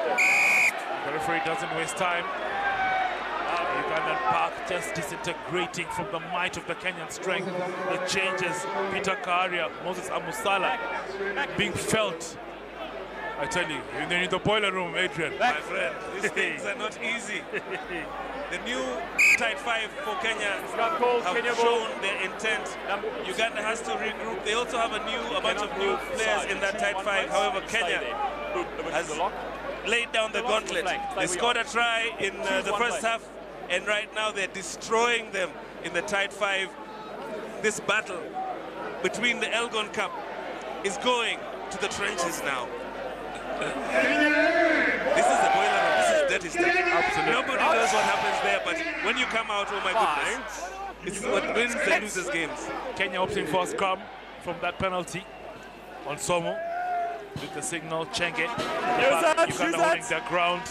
The referee doesn't waste time. Ah, Ugandan Park just disintegrating from the might of the Kenyan strength. The changes, Peter Kaaria, Moses Amusala being felt. I tell you, you're in the boiler room, Adrian. My friend, these *laughs* things are not easy. *laughs* The new tight five for Kenya have Kenya shown their intent. Uganda has to regroup. They also have a new, a bunch of new players in that tight five. However, Kenya has laid down the gauntlet. They scored a try in uh, the first half, and right now they're destroying them in the tight five. This battle between the Elgon Cup is going to the trenches now. *coughs* This is the boiler room. This is dirty stuff. Absolutely. Nobody knows what happens there, but when you come out, oh my goodness, it's what wins and loses games. Kenya opting for a scrum from that penalty on Somo with the signal Chenge. that, use Uganda that. holding their ground.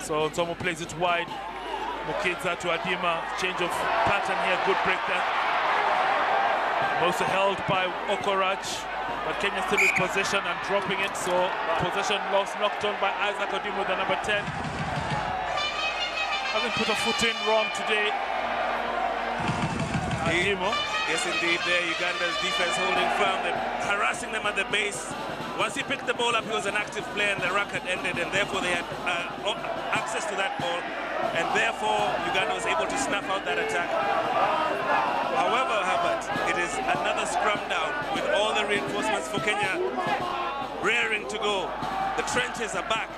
So Somo plays it wide. Mukidza to Adima. Change of pattern here. Good break there. Also held by Wokorach. But Kenya still with possession and dropping it. So possession lost, knocked on by Isaac Adimo, the number 10. Hasn't put a foot in wrong today. Adimo. Yes, indeed. There, Uganda's defense holding firm, them, harassing them at the base. Once he picked the ball up, he was an active player, and the had ended, and therefore they had uh, access to that ball, and therefore Uganda was able to snuff out that attack. However, Herbert, it is another scrum down with the reinforcements for Kenya raring to go. The trenches are back.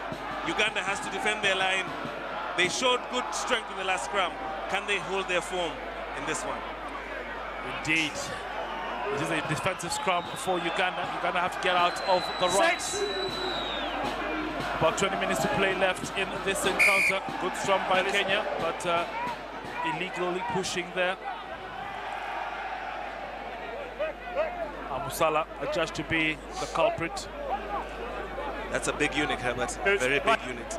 Uganda has to defend their line. They showed good strength in the last scrum. Can they hold their form in this one? Indeed. It is a defensive scrum for Uganda. Uganda have to get out of the rocks. About 20 minutes to play left in this encounter. Good scrum by Kenya, but uh, illegally pushing there. Amusala adjudged to be the culprit. That's a big unit, Herbert. Very big unit.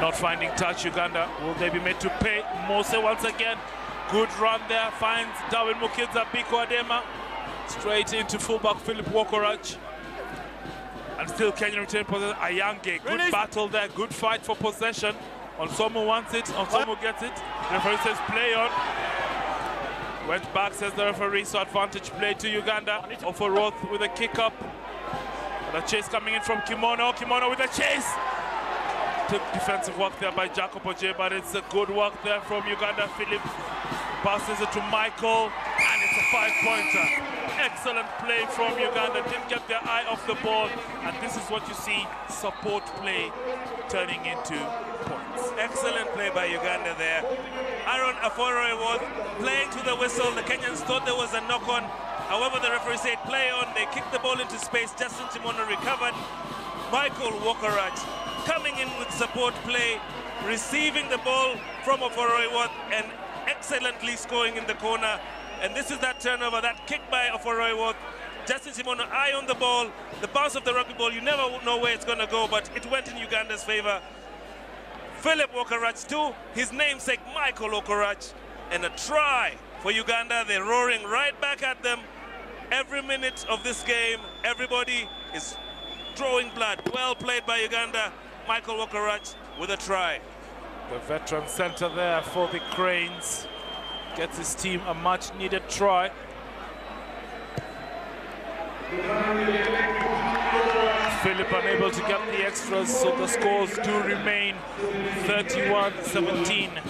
Not finding touch, Uganda. Will they be made to pay? Mose once again. Good run there. Finds Darwin Mukidza, Biko Adema. Straight into fullback Philip Wokorach. And still Kenya retain possession. Ayange, good Release. battle there. Good fight for possession. Onsomu wants it. Onsomu gets it. Referee says play on. Went back, says the referee. So advantage play to Uganda. Oforoth with a kick up. The chase coming in from Kimono. Kimono with a chase. Took defensive work there by Jacob Ojee, but it's a good work there from Uganda. Philip passes it to Michael, and it's a five-pointer. Excellent play from Uganda. Didn't get their eye off the ball, and this is what you see support play turning into points. Excellent play by Uganda there. Aaron Aforoy was playing to the whistle. The Kenyans thought there was a knock-on. However, the referee said play on. They kicked the ball into space. Justin Kimono recovered. Michael Wokorach coming in with support play, receiving the ball from Oforoiwoth and excellently scoring in the corner. And this is that turnover, that kick by Oforoiwoth. Justin Kimono, eye on the ball. The bounce of the rugby ball, you never know where it's going to go, but it went in Uganda's favor. Philip Wokorach too, his namesake Michael Wokorach and a try for Uganda. They're roaring right back at them. Every minute of this game, everybody is drawing blood. Well played by Uganda. Michael Wokorach with a try. The veteran center there for the Cranes gets his team a much needed try. Philip unable to get the extras, so the scores do remain 31-17.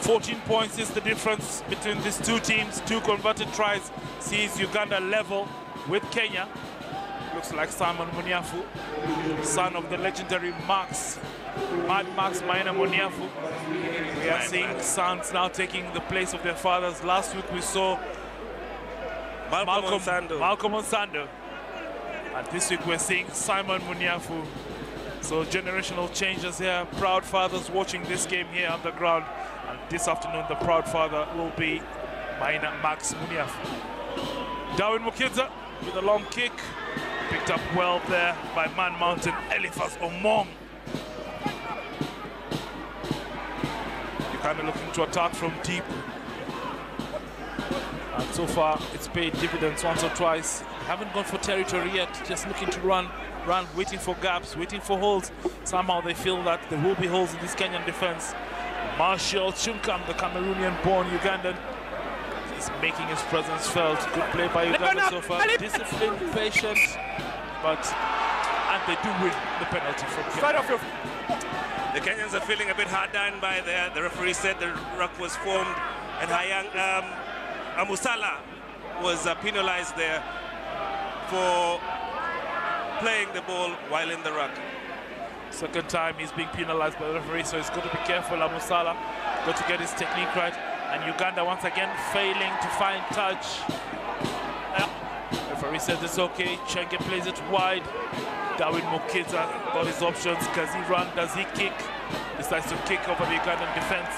14 points is the difference between these two teams. Two converted tries sees Uganda level with Kenya. Looks like Simon Muniafu, son of the legendary Max, Mad Max Maina Muniafu. We are seeing sons now taking the place of their fathers. Last week we saw Malcolm Malcolm Onsando. Malcolm Onsando. And this week we're seeing Simon Muniafu. So generational changes here. Proud fathers watching this game here on the ground. And this afternoon the proud father will be Maina Max Muniafu. Darwin Mukidza with a long kick. Picked up well there by Man Mountain Eliphas Omong. Kind of looking to attack from deep. And so far, it's paid dividends once or twice. Haven't gone for territory yet, just looking to run, run, waiting for gaps, waiting for holes. Somehow they feel that there will be holes in this Kenyan defense. Marshall Chunkam, the Cameroonian-born Ugandan, is making his presence felt. Good play by Uganda so far. Disciplined, patient, but and they do win the penalty from your The Kenyans are feeling a bit hard done by there. The referee said the ruck was formed, and Hayang um, Amusala was uh, penalized there for playing the ball while in the ruck. Second time he's being penalized by the referee, so he's got to be careful. Amusala got to get his technique right. And Uganda once again failing to find touch. Referee says it's okay. Chenge plays it wide. Darwin Mukidza got his options. Does he run? Does he kick? Decides to kick over the Ugandan defense.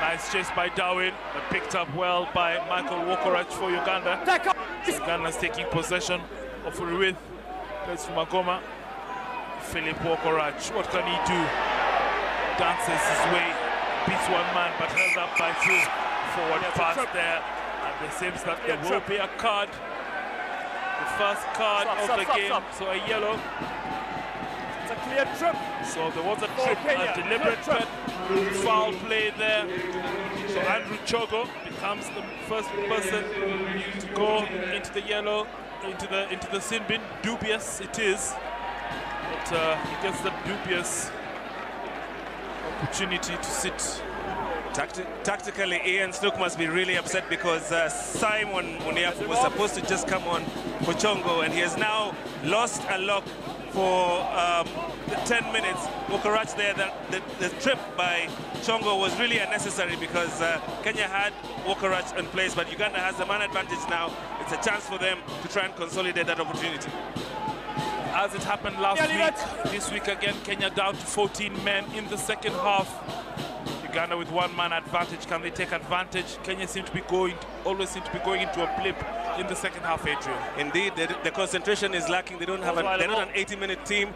Nice chase by Darwin, but picked up well by Michael Wokorach for Uganda. Uganda's taking possession of Ruiz. Plays from Magomu. Philip Wokorach, what can he do? Dances his way, beats one man, but held up by two. Forward pass there, and it seems that there will be a card. The first card Stop, of stop, the stop, game, so a yellow. It's a clear trip. So there was a trip, a deliberate Trip. pet, foul play there. So Andrew Chogo becomes the first person to go into the yellow, into the into the sin bin. Dubious it is, but uh, he gets the dubious opportunity to sit. Tacti tactically, Ian Snook must be really upset because uh, Simon Muniafu was supposed to just come on for Chongo, and he has now lost a lock for um, the 10 minutes. Wokorach there, the, the, the, trip by Chongo was really unnecessary because uh, Kenya had Wokorach in place, but Uganda has the man advantage now. It's a chance for them to try and consolidate that opportunity. As it happened last week, this week again, Kenya down to 14 men in the second half. Uganda with one man advantage. Can they take advantage? Kenya seem to be going, always seem to be going into a blip in the second half, Adrian. Indeed, the, the concentration is lacking. They don't have a, they're not an 80-minute team.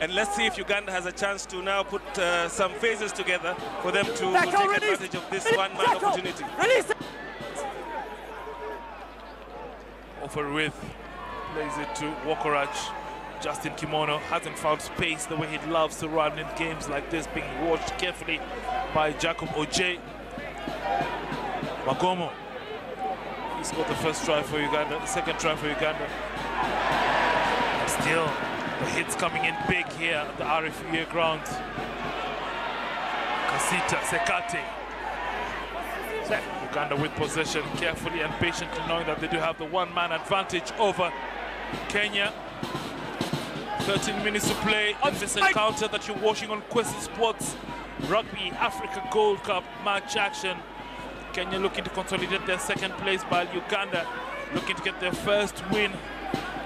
And let's see if Uganda has a chance to now put uh, some phases together for them to, to take release. advantage of this one-man opportunity. Release. Offer with plays it to Wokorach. Justin Kimono hasn't found space the way he loves to run in games like this, being watched carefully by Jacob Ojee. Magomu. He scored the first try for Uganda, the second try for Uganda. Still, the hits coming in big here at the RFUEA ground. Kasita Sekate. Uganda with possession, carefully and patiently knowing that they do have the one-man advantage over Kenya. 13 minutes to play in this encounter that you're watching on Kwese Sports Rugby Africa Gold Cup match action. Kenya looking to consolidate their second place while Uganda looking to get their first win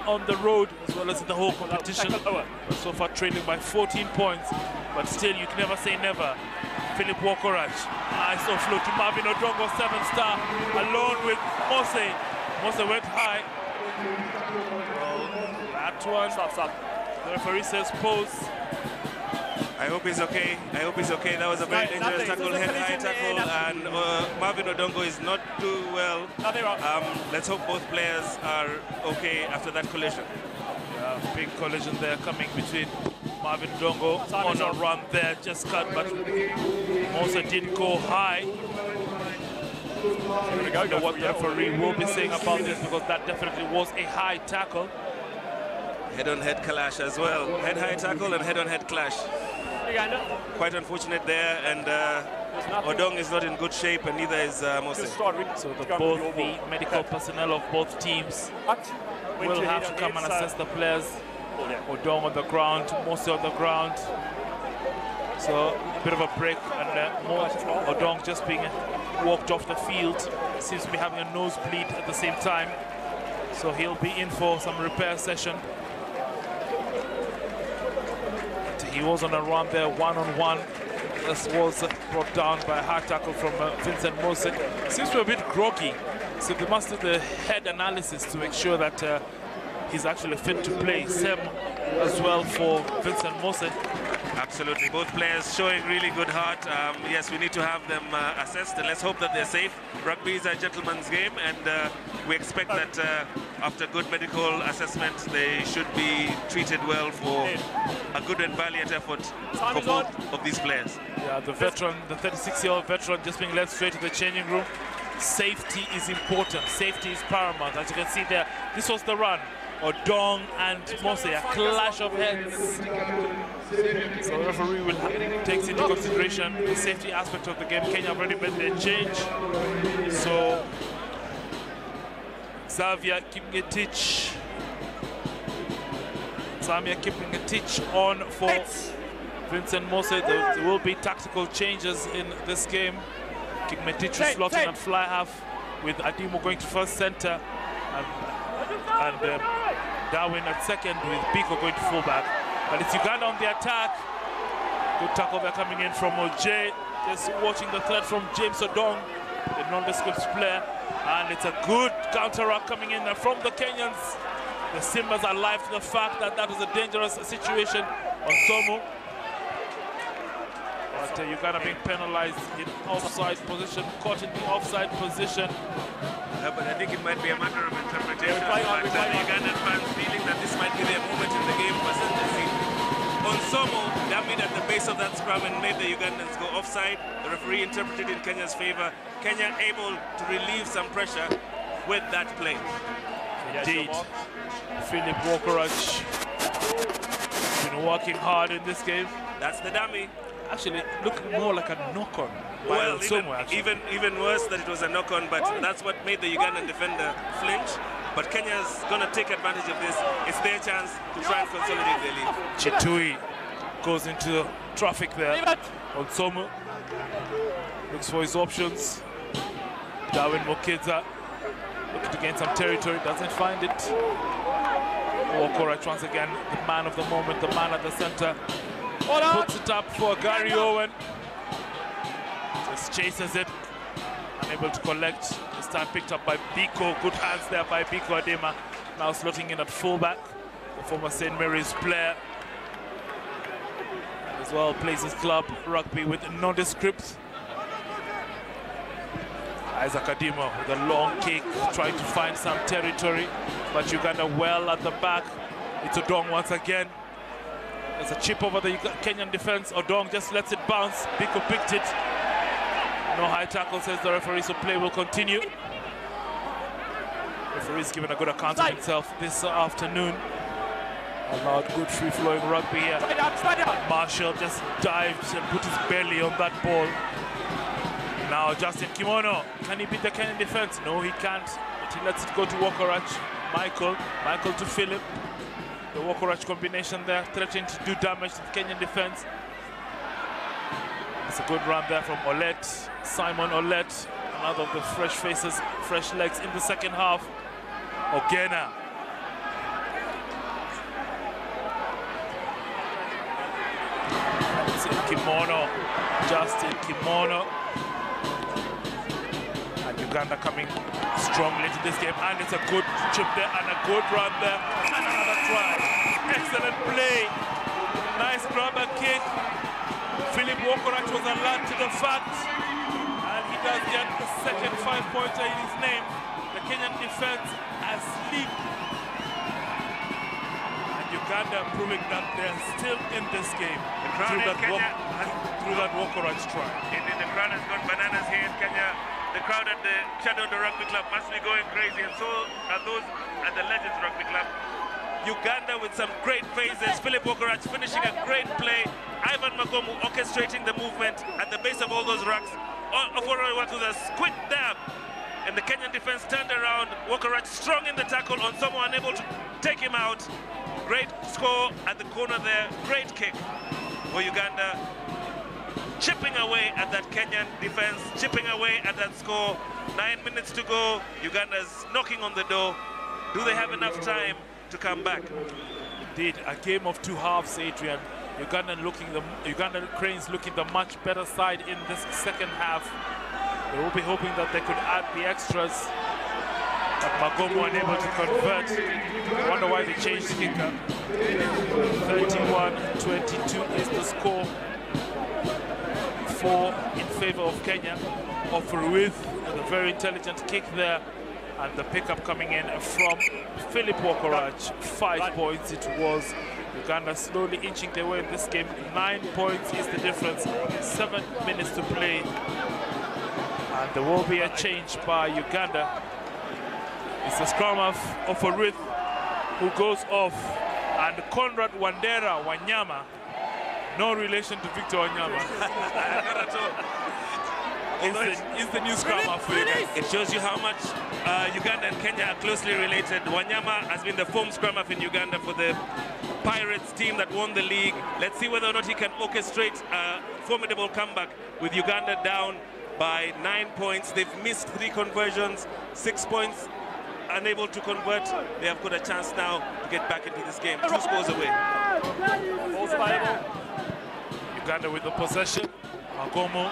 on the road as well as in the whole competition. So far trailing by 14 points, but still you can never say never. Philip Wokorach, nice offload to Marvin Odongo, seven star, alone with Mose. Mose went high. That one. Stop, stop. The referee says pause. I hope he's okay. I hope he's okay. That was a very dangerous tackle, head high tackle, and uh, Marvin Odongo is not too well. Um, let's hope both players are okay after that collision. Yeah, big collision there coming between Marvin Odongo on a run there, just cut, but also did go high. I don't know what the referee will be saying about this because that definitely was a high tackle. Head-on-head -head clash as well. Head-high tackle and head-on-head -head clash. Quite unfortunate there, and uh, Odong is not in good shape, and neither is uh, Mose. So the, both the medical personnel of both teams will have to come and assess the players. Odong on the ground, Mose on the ground. So a bit of a break, and uh, Odong just being walked off the field. Seems to be having a nosebleed at the same time. So he'll be in for some repair session. He was on a run there, one-on-one. This was brought down by a hard tackle from uh, Vincent Mose. Seems to be a bit groggy, so they must do the head analysis to make sure that uh, he's actually fit to play. Same as well for Vincent Mose. Absolutely, both players showing really good heart. Um, yes, we need to have them uh, assessed, and let's hope that they're safe. Rugby is a gentleman's game, and uh, we expect that uh, after good medical assessment, they should be treated well for a good and valiant effort for both of these players. Yeah, the veteran, the 36-year-old veteran, just being led straight to the changing room. Safety is important. Safety is paramount. As you can see there, this was the run. Odong and Mose, a clash of heads. So the referee will take into consideration the safety aspect of the game. Kenya already made their change. So Xavier Kipngetich. Xavier Kipngetich on for Vincent Mose. There will be tactical changes in this game. Kipngetich slotting at fly half with Adimo going to first center. And, and um, Darwin at second with Biko going to fullback. But it's Uganda on the attack. Good tackle there coming in from Ojee. Just watching the threat from James Odong, the nondescript player. And it's a good counteract coming in from the Kenyans. The Simbas are alive to the fact that that was a dangerous situation on Somu. But uh, Uganda being penalized in offside position, caught in the offside position. Yeah, but I think it might be a matter of interpretation. But uh, the Ugandan fans feeling that this might be their moment in the game ascendancy. On Somo, damaged at the base of that scrum and made the Ugandans go offside. The referee interpreted in Kenya's favor. Kenya able to relieve some pressure with that play. Indeed. Philip Wokorach been working hard in this game. That's the dummy. Actually, looking more like a knock-on. Well, even, even, even worse that it was a knock-on, but that's what made the Ugandan defender flinch. But Kenya's going to take advantage of this. It's their chance to try and consolidate their lead. Chitui goes into traffic there Onsomu. Looks for his options. Darwin Mukidza looking to gain some territory, doesn't find it. Wokorach once again, the man of the moment, the man at the center. Puts it up for Garryowen. Just chases it. Unable to collect. This time picked up by Biko. Good hands there by Biko Adema. Now slotting in at fullback. The former St. Mary's player. And as well plays his club rugby with nondescript. Isaac Adimo with a long kick, trying to find some territory. But Uganda well at the back. It's Odong once again. There's a chip over the Kenyan defense. Odong just lets it bounce. Biko picked it. No high tackle, says the referee, so play will continue. Referee's given a good account of himself this afternoon. Allowed good free-flowing rugby here. Marshall just dived and put his belly on that ball. Now Justin Kimono, can he beat the Kenyan defense? No, he can't. But he lets it go to Wokorach. Michael, Michael to Philip. The Wokorach combination there, threatening to do damage to the Kenyan defense. It's a good run there from Olet, Simon Olet, another of the fresh faces, fresh legs in the second half. Ogena. It's in Kimono, Justin Kimono. And Uganda coming strongly to this game. And it's a good chip there and a good run there. And another try. Excellent play. Nice grabber kick. Philip Wokorach was alert to the fact. Does get the second five-pointer in his name. The Kenyan defense asleep. And Uganda proving that they're still in this game. Through in that, Kenya Wok- through that Wokorach try. Indeed, the crowd has gone bananas here in Kenya. The crowd at the Shadow Rugby Club must be going crazy, and so are those at the Legends Rugby Club. Uganda with some great phases. Philip Wokorach finishing a great play. Ivan Magomu orchestrating the movement at the base of all those rucks. With a quick dab. And the Kenyan defense turned around. Wokorach strong in the tackle on someone unable to take him out. Great score at the corner there. Great kick for Uganda. Chipping away at that Kenyan defense, chipping away at that score. Nine minutes to go. Uganda's knocking on the door. Do they have enough time to come back? Indeed, a game of two halves, Adrian. Ugandan looking the Ugandan Cranes looking the much better side in this second half. They will be hoping that they could add the extras. But Magomu unable to convert. I wonder why they changed the kicker. 31-22 is the score. Four in favor of Kenya. Offerwith with a very intelligent kick there. And the pickup coming in from Philip Wokorach. Five points it was. Uganda slowly inching their way in this game. Nine points is the difference. Seven minutes to play. And there will be a change by Uganda. It's the scrum of Offerwith who goes off. And Conrad Wandera Wanyama, no relation to Victor Wanyama. *laughs* *laughs* Not. Is the, is the new scrum for you guys. It shows you how much uh, Uganda and Kenya are closely related. Wanyama has been the form scrum half in Uganda for the Pirates team that won the league. Let's see whether or not he can orchestrate a formidable comeback with Uganda down by nine points. They've missed three conversions, six points, unable to convert. They have got a chance now to get back into this game. Two scores away. Uganda with the possession. Magomu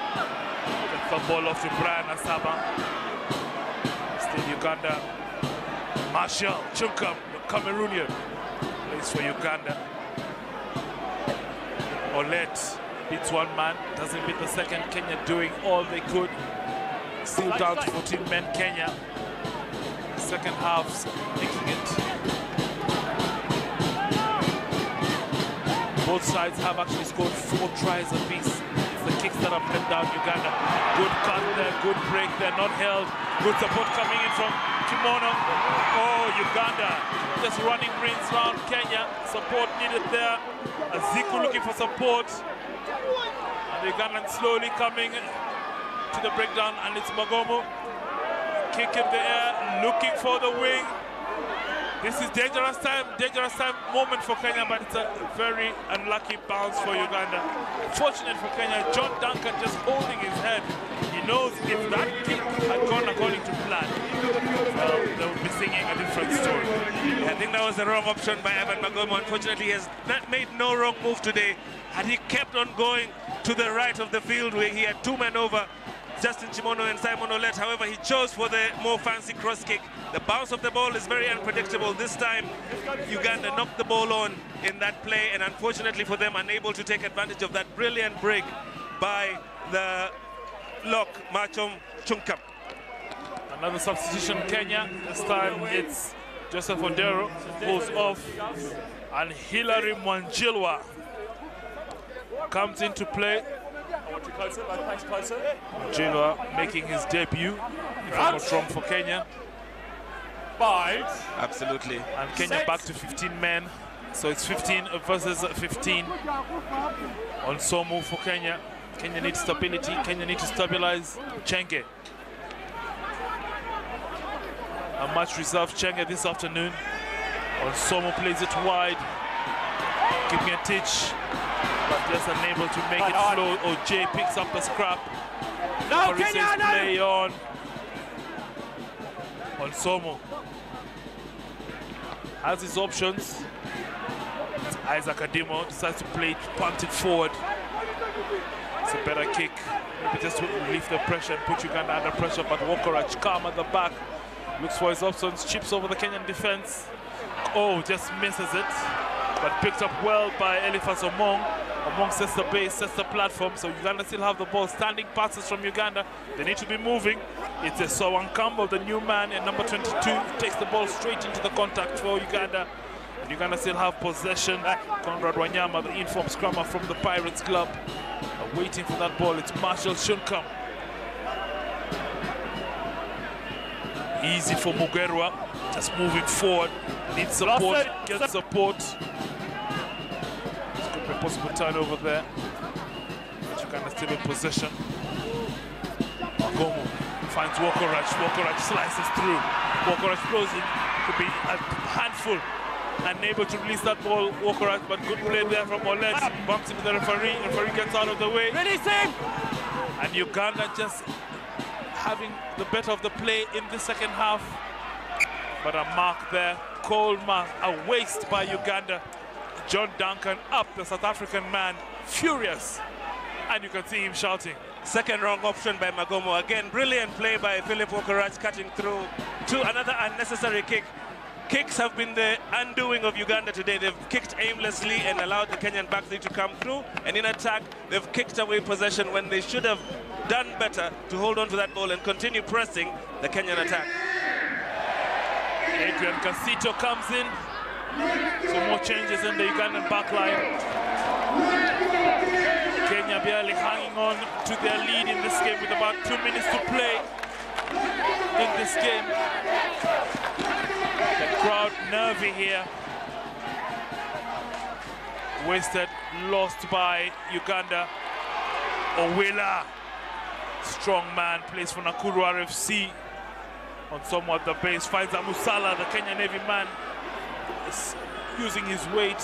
the ball off to Brian Asaba. Still Uganda. Marshall Chukam, the Cameroonian, plays for Uganda. Olet beats one man, doesn't beat the second. Kenya doing all they could. Still down to 14 men, Kenya. Second half's making it Both sides have actually scored four tries apiece. Kicks that have let down Uganda. Good cut there, good break there, not held. Good support coming in from Kimono. Oh, Uganda just running rings round Kenya. Support needed there. Aziku looking for support. And the Ugandan slowly coming to the breakdown, and it's Magomu. Kick in the air, looking for the wing. This is dangerous time, dangerous time moment for Kenya, but it's a very unlucky bounce for Uganda. Fortunate for Kenya, John Duncan just holding his head. He knows if that kick had gone according to plan, well, they would be singing a different story. I think that was the wrong option by Ivan Magomu. Unfortunately, he has not made no wrong move today. Had he kept on going to the right of the field where he had two men over, Justin Kimono and Simon Olet. However, he chose for the more fancy cross kick. The bounce of the ball is very unpredictable. This time, Uganda knocked the ball on in that play, and unfortunately for them, unable to take advantage of that brilliant break by the lock, Machom Chunkam. Another substitution, Kenya. This time it's Joseph Ondero goes off, and Hilary Mwanjilwa comes into play. Mwanjilwa making his debut, if I'm not wrong, for Kenya. Five. Absolutely. And Kenya back to 15 men. So it's 15 versus 15 Onsomu for Kenya. Kenya needs stability. Kenya needs to stabilize Chenge. A much reserved Chenge this afternoon. Onsomu plays it wide. Give me a titch. But just unable to make it flow. Ojee picks up the scrap. No, Referee Kenya, play on. Onsomu. Has his options. Isaac Adimo decides to play punt it forward. It's a better kick. Maybe just to relieve the pressure and put Uganda under pressure, but Wokorach calm at the back. Looks for his options, chips over the Kenyan defense. Oh, just misses it. But picked up well by Eliphas Omong. Omong sets the base, sets the platform, so Uganda still have the ball. Standing passes from Uganda. They need to be moving. It's a Sowan Campbell, the new man, and number 22 takes the ball straight into the contact for Uganda. And Uganda still have possession. Conrad Wanyama, the informed scrummer from the Pirates Club, are waiting for that ball. It's Marshall Shunkam. Easy for Mugerwa, just moving forward. Needs support, gets support. Possible turnover there. But Uganda still in possession. Magomo finds Wokorach. Wokorach slices through. Wokorach blows it. Could be a handful. Unable to release that ball, Wokorach, but good play there from Olet. Bumps into the referee. Referee gets out of the way. Release him! And Uganda just having the better of the play in the second half. But a mark there, cold mark, a waste by Uganda. John Duncan up, the South African man, furious. And you can see him shouting. Second wrong option by Magomo. Again, brilliant play by Philip Wokorach cutting through to another unnecessary kick. Kicks have been the undoing of Uganda today. They've kicked aimlessly and allowed the Kenyan back three to come through. And in attack, they've kicked away possession when they should have done better to hold on to that ball and continue pressing the Kenyan attack. Adrian Kasito comes in. Some more changes in the Ugandan backline. Kenya barely hanging on to their lead in this game with about two minutes to play in this game. The crowd nervy here. Wasted, lost by Uganda. Owila, strong man, plays for Nakuru RFC on somewhat the base. Finds Amusala, the Kenya Navy man, using his weight.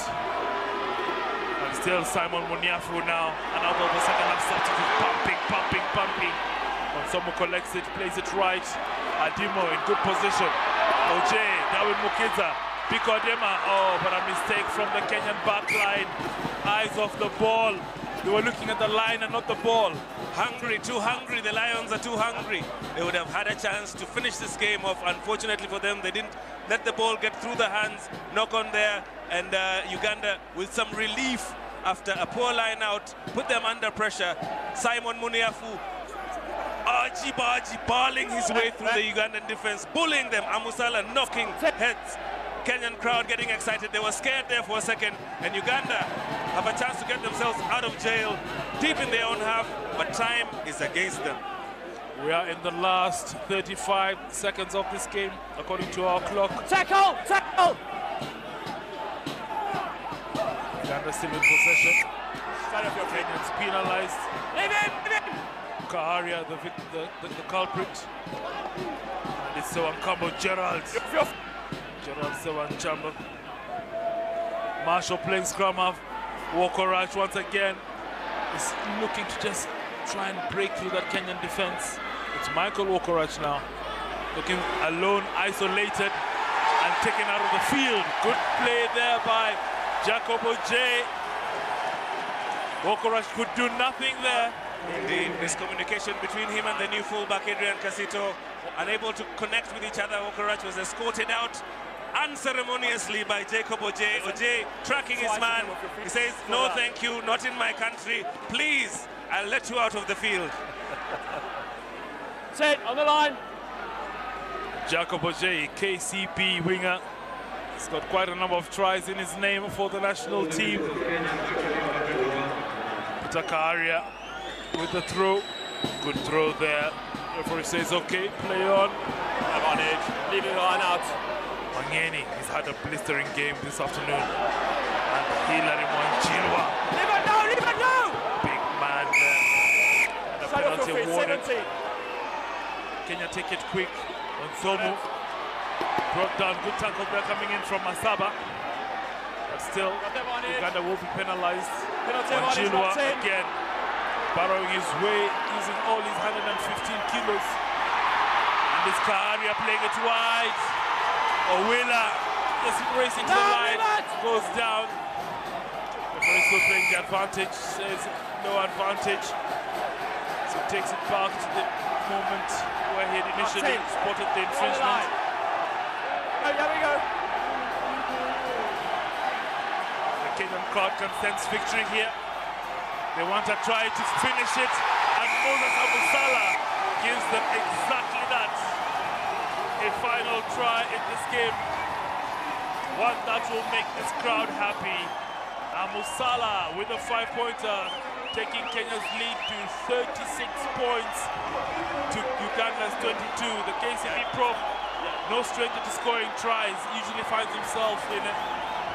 And still Simon Muniafu now, and out of the second half substitute, pumping, pumping, pumping. Onsomu collects it, plays it right. Adimo in good position. Ojee, Darwin Mukidza, Biko Adema. Oh, but a mistake from the Kenyan backline. Eyes off the ball. They were looking at the line and not the ball. Hungry, too hungry. The Lions are too hungry. They would have had a chance to finish this game off. Unfortunately for them, they didn't let the ball get through the hands, knock on there, and uh, Uganda, with some relief after a poor line out, put them under pressure. Simon Muniafu, Aji Baji barling his way through the Ugandan defense, bullying them. Amusala knocking heads. Kenyan crowd getting excited. They were scared there for a second, and Uganda have a chance to get themselves out of jail deep in their own half, but time is against them. We are in the last 35 seconds of this game, according to our clock. Tackle! Tackle! Uganda still in possession. Kenyans penalized. Leave him! Leave him! Kaharia, the, the, the, the culprit. And it's so Campbell Gerald. Gerald Sewan Chamba. Marshall playing scrum half. Walker once again is looking to just try and break through that Kenyan defense. It's Michael Walker now. Looking alone, isolated, and taken out of the field. Good play there by Jacob Ojee. Walker could do nothing there. Indeed, miscommunication between him and the new fullback Adrian Kasito, unable to connect with each other. Wokorach was escorted out unceremoniously by Jacob Ojee. Ojee tracking his man. He says, no thank you, not in my country. Please, I'll let you out of the field. Set, on the line. Jacob Ojee, KCB winger. He's got quite a number of tries in his name for the national team. Takaria with the throw. Good throw there. Referee says, okay, play on. Advantage, leaving the line out. Wangeni, he's had a blistering game this afternoon. And Hilary Mwanjilwa. Leave it now, leave it now! Big man there. And a penalty awarded. Kenya take it quick Onsomu. Brought down, good tackle there coming in from Masaba. But still, Uganda will be penalized. Penalty advantage, Wanjilwa locked in. again, burrowing his way, using all his 115 kilos. And this Kaharia playing it wide. Owila just racing to the line, goes down. The still playing the advantage, says no advantage. So takes it back to the moment where he had initially spotted the infringement. Oh, there we go. The Kenyan crowd can sense victory here. They want to try to finish it, and Moses Amusala gives them exactly that. A final try in this game. One that will make this crowd happy. Amusala with a five-pointer, taking Kenya's lead to 36 points to Uganda's 22. The KCB Pro, no stranger to scoring tries, usually finds himself in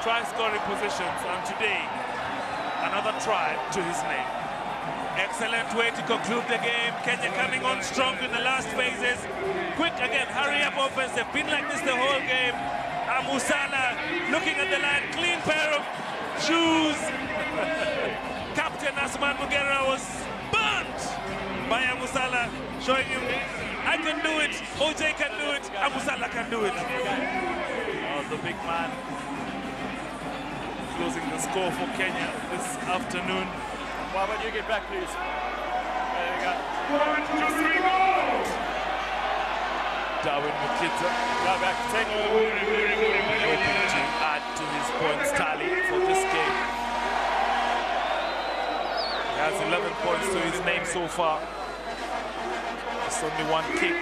try-scoring positions, and today, another try to his name. Excellent way to conclude the game. Kenya coming on strong in the last phases. Quick again, hurry up offense. They've been like this the whole game. Amusala looking at the line, clean pair of shoes. *laughs* Captain Asuman Mugerwa was burnt by Amusala, showing him, I can do it, Ojee can do it, Amusala can do it. Oh, the big man closing the score for Kenya this afternoon. Why don't you get back, please? There you go. Darwin Mukidza Go back, take hoping to add to his points tally for this game. He has 11 points to his name so far. It's only one kick.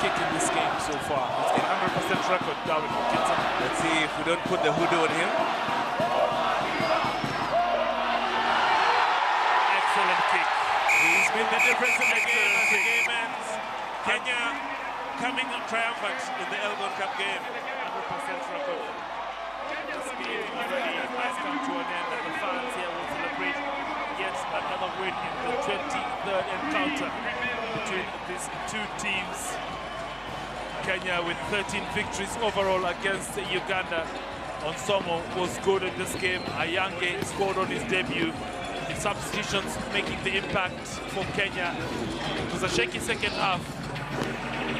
Kick in this game so far. It's a 100% record, Darwin. Let's see if we don't put the hoodoo on him. Excellent kick. He's been the difference in the game as the game ends. Kenya coming triumphant in the Elgon Cup game. 100% record. Game already has come to an end and the fans here will celebrate yet another win in the 23rd encounter between these two teams. Kenya with 13 victories overall against Uganda. Onsomu was good in this game. Ayange scored on his debut. The substitutions making the impact for Kenya. It was a shaky second half,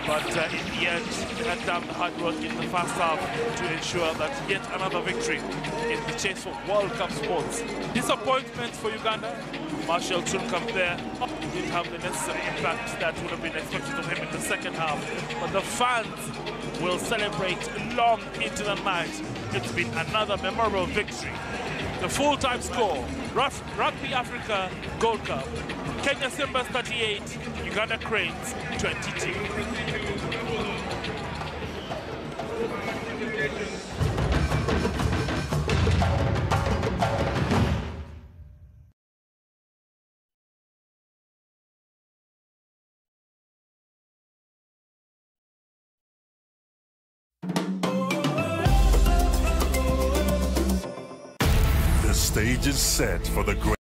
but uh, in the end, had done the hard work in the first half to ensure that yet another victory in the chase for World Cup sports. Disappointment for Uganda. Marshall Chulkam there didn't have the necessary impact that would have been expected of him in the second half. But the fans will celebrate long into the night. It's been another memorable victory. The full-time score, Rugby Africa Gold Cup, Kenya Simbas 38, Uganda Cranes 22. Is set for the great.